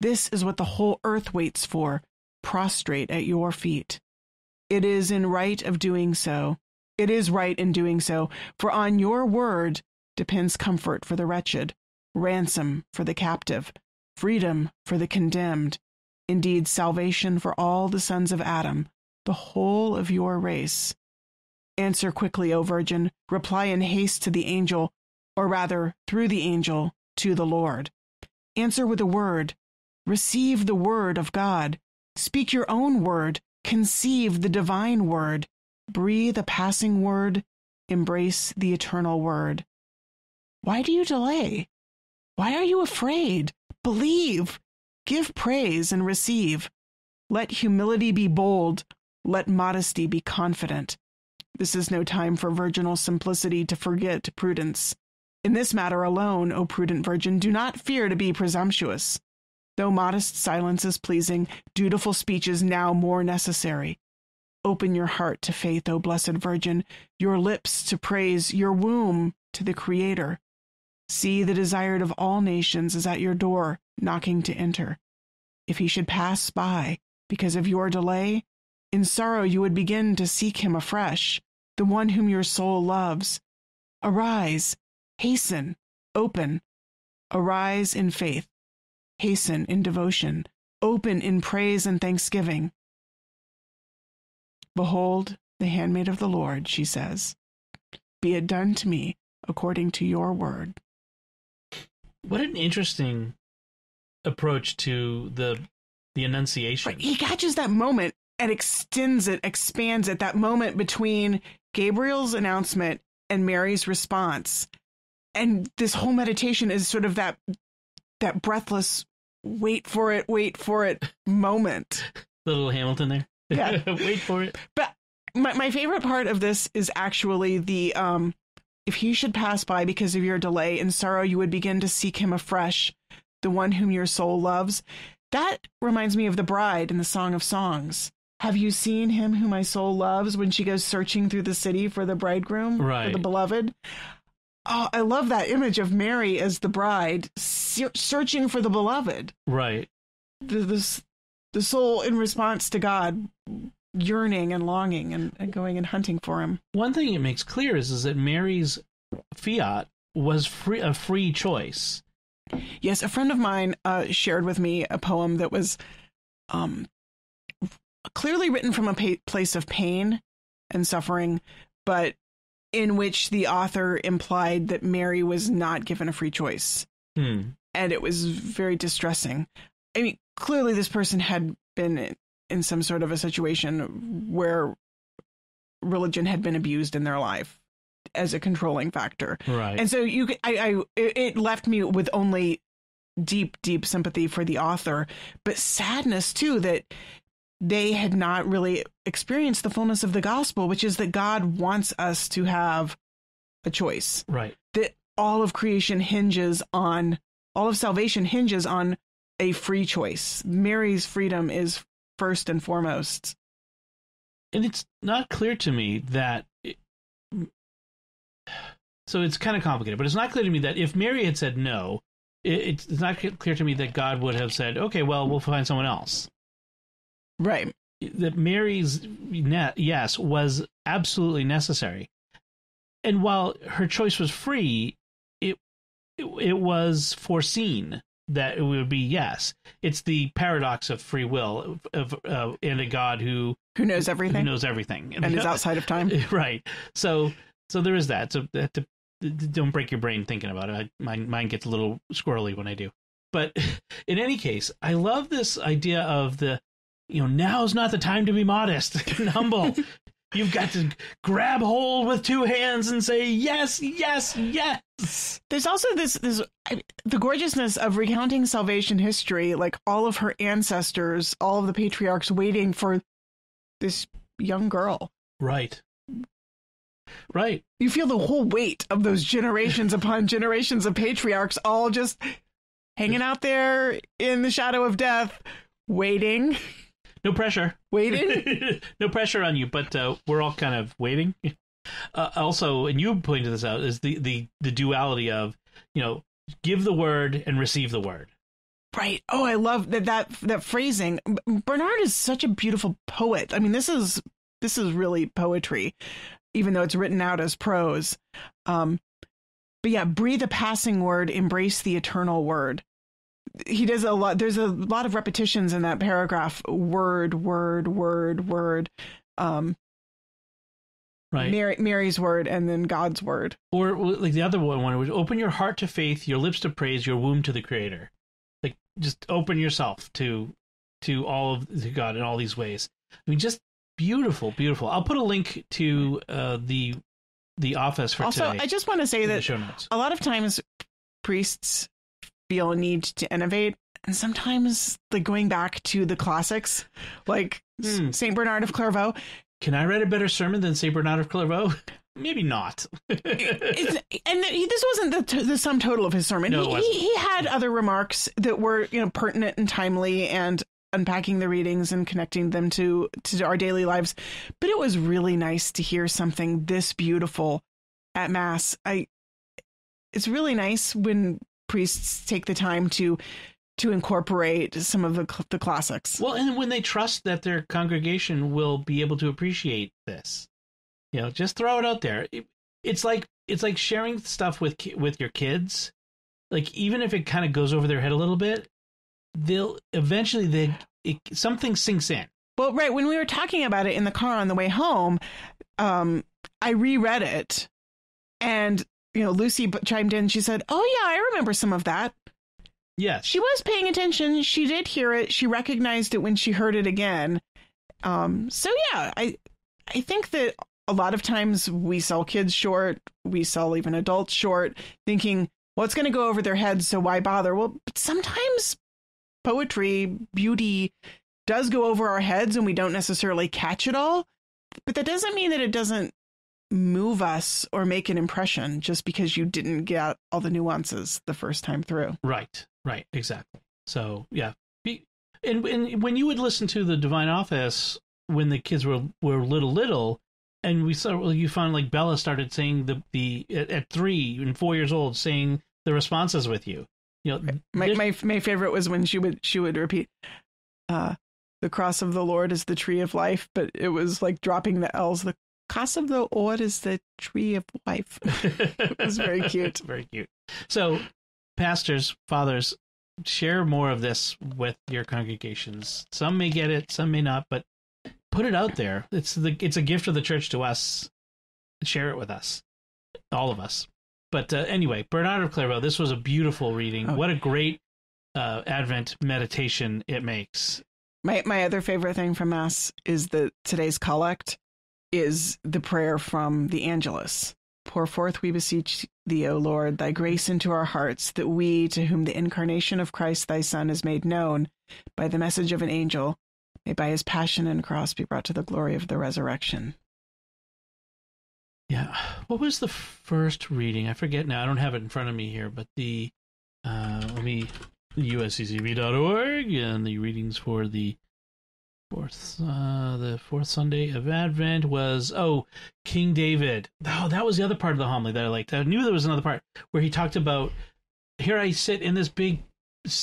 Speaker 2: This is what the whole earth waits for, prostrate at your feet. It is in right of doing so. It is right in doing so, for on your word depends comfort for the wretched, ransom for the captive, freedom for the condemned, indeed, salvation for all the sons of Adam, the whole of your race. Answer quickly, O Virgin, reply in haste to the angel, or rather, through the angel, to the Lord. Answer with a word. Receive the word of God. Speak your own word. Conceive the divine word. Breathe a passing word. Embrace the eternal word. Why do you delay? Why are you afraid? Believe. Give praise and receive. Let humility be bold. Let modesty be confident. This is no time for virginal simplicity to forget prudence. In this matter alone, O prudent virgin, do not fear to be presumptuous. Though modest silence is pleasing, dutiful speech is now more necessary. Open your heart to faith, O blessed virgin, your lips to praise, your womb to the Creator. See, the desired of all nations is at your door, knocking to enter. If he should pass by because of your delay, in sorrow you would begin to seek him afresh, the one whom your soul loves. Arise, hasten, open. Arise in faith, hasten in devotion, open in praise and thanksgiving. Behold, the handmaid of the Lord, she says. Be it done to me according to your word.
Speaker 1: What an interesting approach to the the Annunciation.
Speaker 2: Right, He catches that moment and extends it, expands it, that moment between Gabriel's announcement and Mary's response. and this whole meditation is sort of that that breathless wait for it, wait for it moment.
Speaker 1: Little Hamilton there.
Speaker 2: Yeah.
Speaker 1: Wait for it.
Speaker 2: But my my favorite part of this is actually the um if he should pass by because of your delay in sorrow you would begin to seek him afresh, the one whom your soul loves. That reminds me of the bride in the Song of Songs. Have you seen him whom my soul loves when she goes searching through the city for the bridegroom, for the beloved? Oh, I love that image of Mary as the bride searching for the beloved.
Speaker 1: Right.
Speaker 2: The, this, the soul in response to God, yearning and longing and, and going and hunting for him.
Speaker 1: One thing it makes clear is, is that Mary's fiat was free a free choice.
Speaker 2: Yes, a friend of mine uh, shared with me a poem that was um, clearly written from a pa- place of pain and suffering, but in which the author implied that Mary was not given a free choice.
Speaker 1: Hmm.
Speaker 2: And it was very distressing. I mean, clearly, this person had been in- some sort of a situation where religion had been abused in their life as a controlling factor.
Speaker 1: Right.
Speaker 2: And so you, I, I, it left me with only deep, deep sympathy for the author, but sadness too that they had not really experienced the fullness of the gospel, which is that God wants us to have a choice.
Speaker 1: right.
Speaker 2: That all of creation hinges on, all of salvation hinges on a free choice. Mary's freedom is first and foremost.
Speaker 1: and it's not clear to me that it, so it's kind of complicated but it's not clear to me that if mary had said no it, it's not clear to me that god would have said okay well we'll find someone else
Speaker 2: Right.
Speaker 1: that mary's net yes was absolutely necessary. And while her choice was free it it, it was foreseen that it would be yes. It's the paradox of free will of, of uh, and a god who
Speaker 2: Who knows everything, who
Speaker 1: knows everything.
Speaker 2: And is outside of time.
Speaker 1: right. So so there is that. So that to, don't break your brain thinking about it. I, mine, mine gets a little squirrely when i do. But in any case i love this idea of the you know now's not the time to be modest and humble. You've got to grab hold with two hands and say yes yes yes.
Speaker 2: There's also this this I- the gorgeousness of recounting salvation history, like all of her ancestors, all of the patriarchs waiting for this young girl.
Speaker 1: right. Right.
Speaker 2: You feel the whole weight of those generations upon generations of patriarchs all just hanging out there in the shadow of death, waiting,
Speaker 1: no pressure
Speaker 2: waiting.
Speaker 1: no pressure on you, but uh, we're all kind of waiting. Uh, also, and you pointed this out, is the, the the duality of you know give the word and receive the word.
Speaker 2: Right. Oh, I love that that that phrasing. Bernard is such a beautiful poet. I mean, this is this is really poetry, even though it's written out as prose. Um, but yeah, breathe a passing word, embrace the eternal word. He does a lot. There's a lot of repetitions in that paragraph. Word, word, word, word. Um,
Speaker 1: Right.
Speaker 2: Mary, Mary's word, and then God's word.
Speaker 1: or like the other one, one was open your heart to faith, your lips to praise, your womb to the Creator. Like just open yourself to to all of to God in all these ways. I mean, just beautiful, beautiful. I'll put a link to uh, the the office for
Speaker 2: also,
Speaker 1: today
Speaker 2: I just want to say that
Speaker 1: show notes.
Speaker 2: a lot of times priests feel a need to innovate. And sometimes like going back to the classics like
Speaker 1: Hmm.
Speaker 2: saint bernard of clairvaux.
Speaker 1: Can I write a better sermon than Saint Bernard of Clairvaux? Maybe not.
Speaker 2: and he- this wasn't the, t- the sum total of his sermon.
Speaker 1: No,
Speaker 2: he, he, he had other remarks that were you know pertinent and timely and unpacking the readings and connecting them to to our daily lives. But it was really nice to hear something this beautiful at mass. I it's really nice when priests take the time to to incorporate some of the the classics
Speaker 1: Well, and when they trust that their congregation will be able to appreciate this, you know, just throw it out there. It- it's like it's like sharing stuff with with your kids. Like even if it kind of goes over their head a little bit, they'll eventually they it, something sinks in.
Speaker 2: Well, right when we were talking about it in the car on the way home, um, I reread it, and you know, Lucy chimed in. She said, "Oh yeah, I remember some of that."
Speaker 1: Yes,
Speaker 2: She was paying attention. She did hear it. She recognized it when she heard it again. Um, so yeah, I I think that a lot of times we sell kids short, we sell even adults short, thinking, well, it's going to go over their heads, so why bother? Well, but sometimes poetry, beauty does go over our heads and we don't necessarily catch it all. But that doesn't mean that it doesn't move us or make an impression just because you didn't get all the nuances the first time through.
Speaker 1: Right, right, exactly. So yeah, Be, and, and when you would listen to the Divine Office when the kids were were little little, and we saw well, you found like Bella started saying the the at, at three and four years old saying the responses with you. You know,
Speaker 2: My my my favorite was when she would she would repeat, uh, "The cross of the Lord is the tree of life," but it was like dropping the L's. The cross of the Lord is the tree of life.
Speaker 1: it
Speaker 2: was very cute.
Speaker 1: very cute. So, pastors, fathers, share more of this with your congregations. Some may get it, some may not, but put it out there. It's the it's a gift of the church to us. Share it with us, all of us. But uh, anyway, Bernard of Clairvaux, this was a beautiful reading.
Speaker 2: Oh.
Speaker 1: What a great uh, Advent meditation it makes.
Speaker 2: My my other favorite thing from Mass is the today's collect is the prayer from the Angelus. Pour forth, we beseech thee, O Lord, thy grace into our hearts, that we, to whom the incarnation of Christ thy Son is made known by the message of an angel, may by his passion and cross be brought to the glory of the resurrection.
Speaker 1: Yeah. What was the first reading? I forget now. I don't have it in front of me here, but the uh let me usccb.org and the readings for the fourth uh the fourth Sunday of Advent was oh King David. Oh, that was the other part of the homily that I liked. I knew there was another part where he talked about here I sit in this big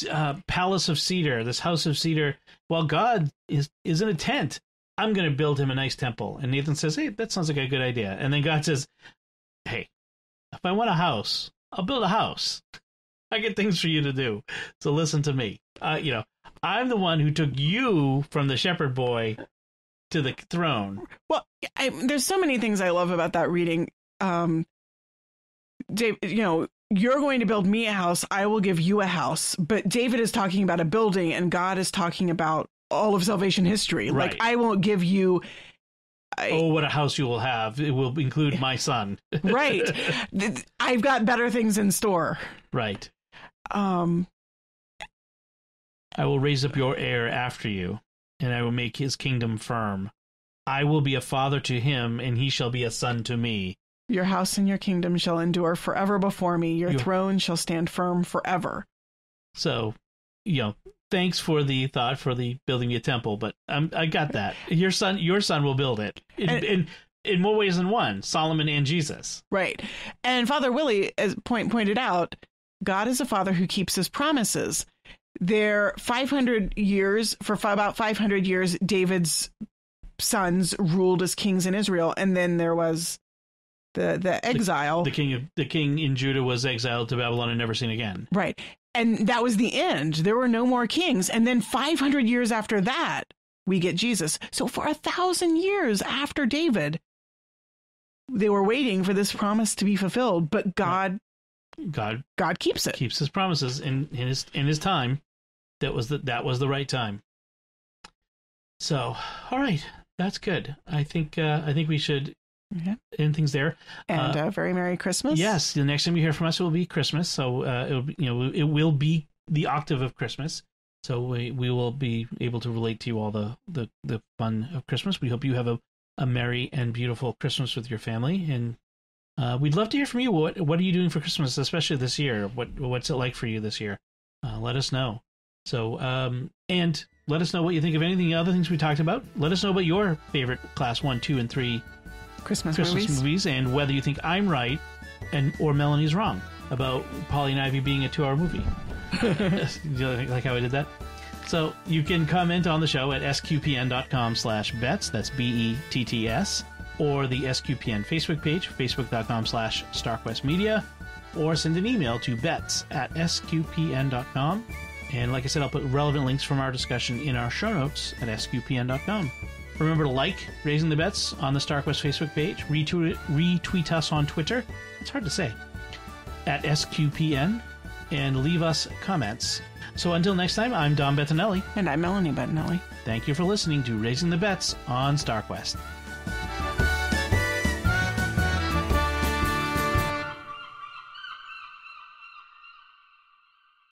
Speaker 1: uh, palace of cedar, this house of cedar, while God is is in a tent. I'm going to build him a nice temple. And Nathan says, Hey, that sounds like a good idea. And then God says, Hey, if I want a house, I'll build a house. I get things for you to do. So listen to me. Uh, you know, I'm the one who took you from the shepherd boy to the throne.
Speaker 2: Well, I, there's so many things I love about that reading. Um, Dave, you know, you're going to build me a house. I will give you a house. But David is talking about a building, and God is talking about all of salvation history.
Speaker 1: Right.
Speaker 2: Like, I won't give you. I,
Speaker 1: Oh, what a house you will have. It will include my son.
Speaker 2: Right. I've got better things in store.
Speaker 1: right.
Speaker 2: Um,
Speaker 1: I will raise up your heir after you, and I will make his kingdom firm. I will be a father to him, and he shall be a son to me.
Speaker 2: your house and your kingdom shall endure forever before me. Your
Speaker 1: You-
Speaker 2: throne shall stand firm forever.
Speaker 1: So, you know, thanks for the thought for the building me a temple, but um, I got that. Your son, your son will build it in,
Speaker 2: And-
Speaker 1: in in more ways than one. Solomon and Jesus.
Speaker 2: Right. And Father Willie, as point pointed out, God is a father who keeps his promises. There, 500 years, for about 500 years, David's sons ruled as kings in Israel. And then there was the, the exile.
Speaker 1: The king of the king in Judah was exiled to Babylon and never seen again.
Speaker 2: right. And that was the end. There were no more kings. And then 500 years after that, we get Jesus. So for a thousand years after David, they were waiting for this promise to be fulfilled, but God,
Speaker 1: God
Speaker 2: God keeps it.
Speaker 1: keeps his promises in, in his in his time. That was the that was the right time. So, all right, that's good. I think uh, I think we should
Speaker 2: Yeah.
Speaker 1: end things there.
Speaker 2: and
Speaker 1: Uh,
Speaker 2: a very Merry Christmas.
Speaker 1: Yes, the next time you hear from us will be Christmas. So uh, it'll be, you know it will be the octave of Christmas. So we, we will be able to relate to you all the, the, the fun of Christmas. We hope you have a, a merry and beautiful Christmas with your family, and uh, we'd love to hear from you. What what are you doing for Christmas, especially this year? What what's it like for you this year? Uh, let us know. So um, and let us know what you think of anything other things we talked about. Let us know about your favorite class one, two, and three
Speaker 2: Christmas,
Speaker 1: Christmas
Speaker 2: movies.
Speaker 1: movies. and whether you think I'm right and or Melanie's wrong about Holly and Ivy being a two-hour movie. You like- like how I did that? So you can comment on the show at sqpn.com slash betts, that's B-E-T-T-S, or the SQPN Facebook page, facebook.com slash starquestmedia, or send an email to betts at sqpn.com. And like I said, I'll put relevant links from our discussion in our show notes at sqpn.com. Remember to like Raising the Betts on the StarQuest Facebook page. Retweet, retweet us on Twitter. It's hard to say. At SQPN. And leave us comments. So until next time, I'm Dom Bettinelli.
Speaker 2: And I'm Melanie Bettinelli.
Speaker 1: Thank you for listening to Raising the Betts on StarQuest.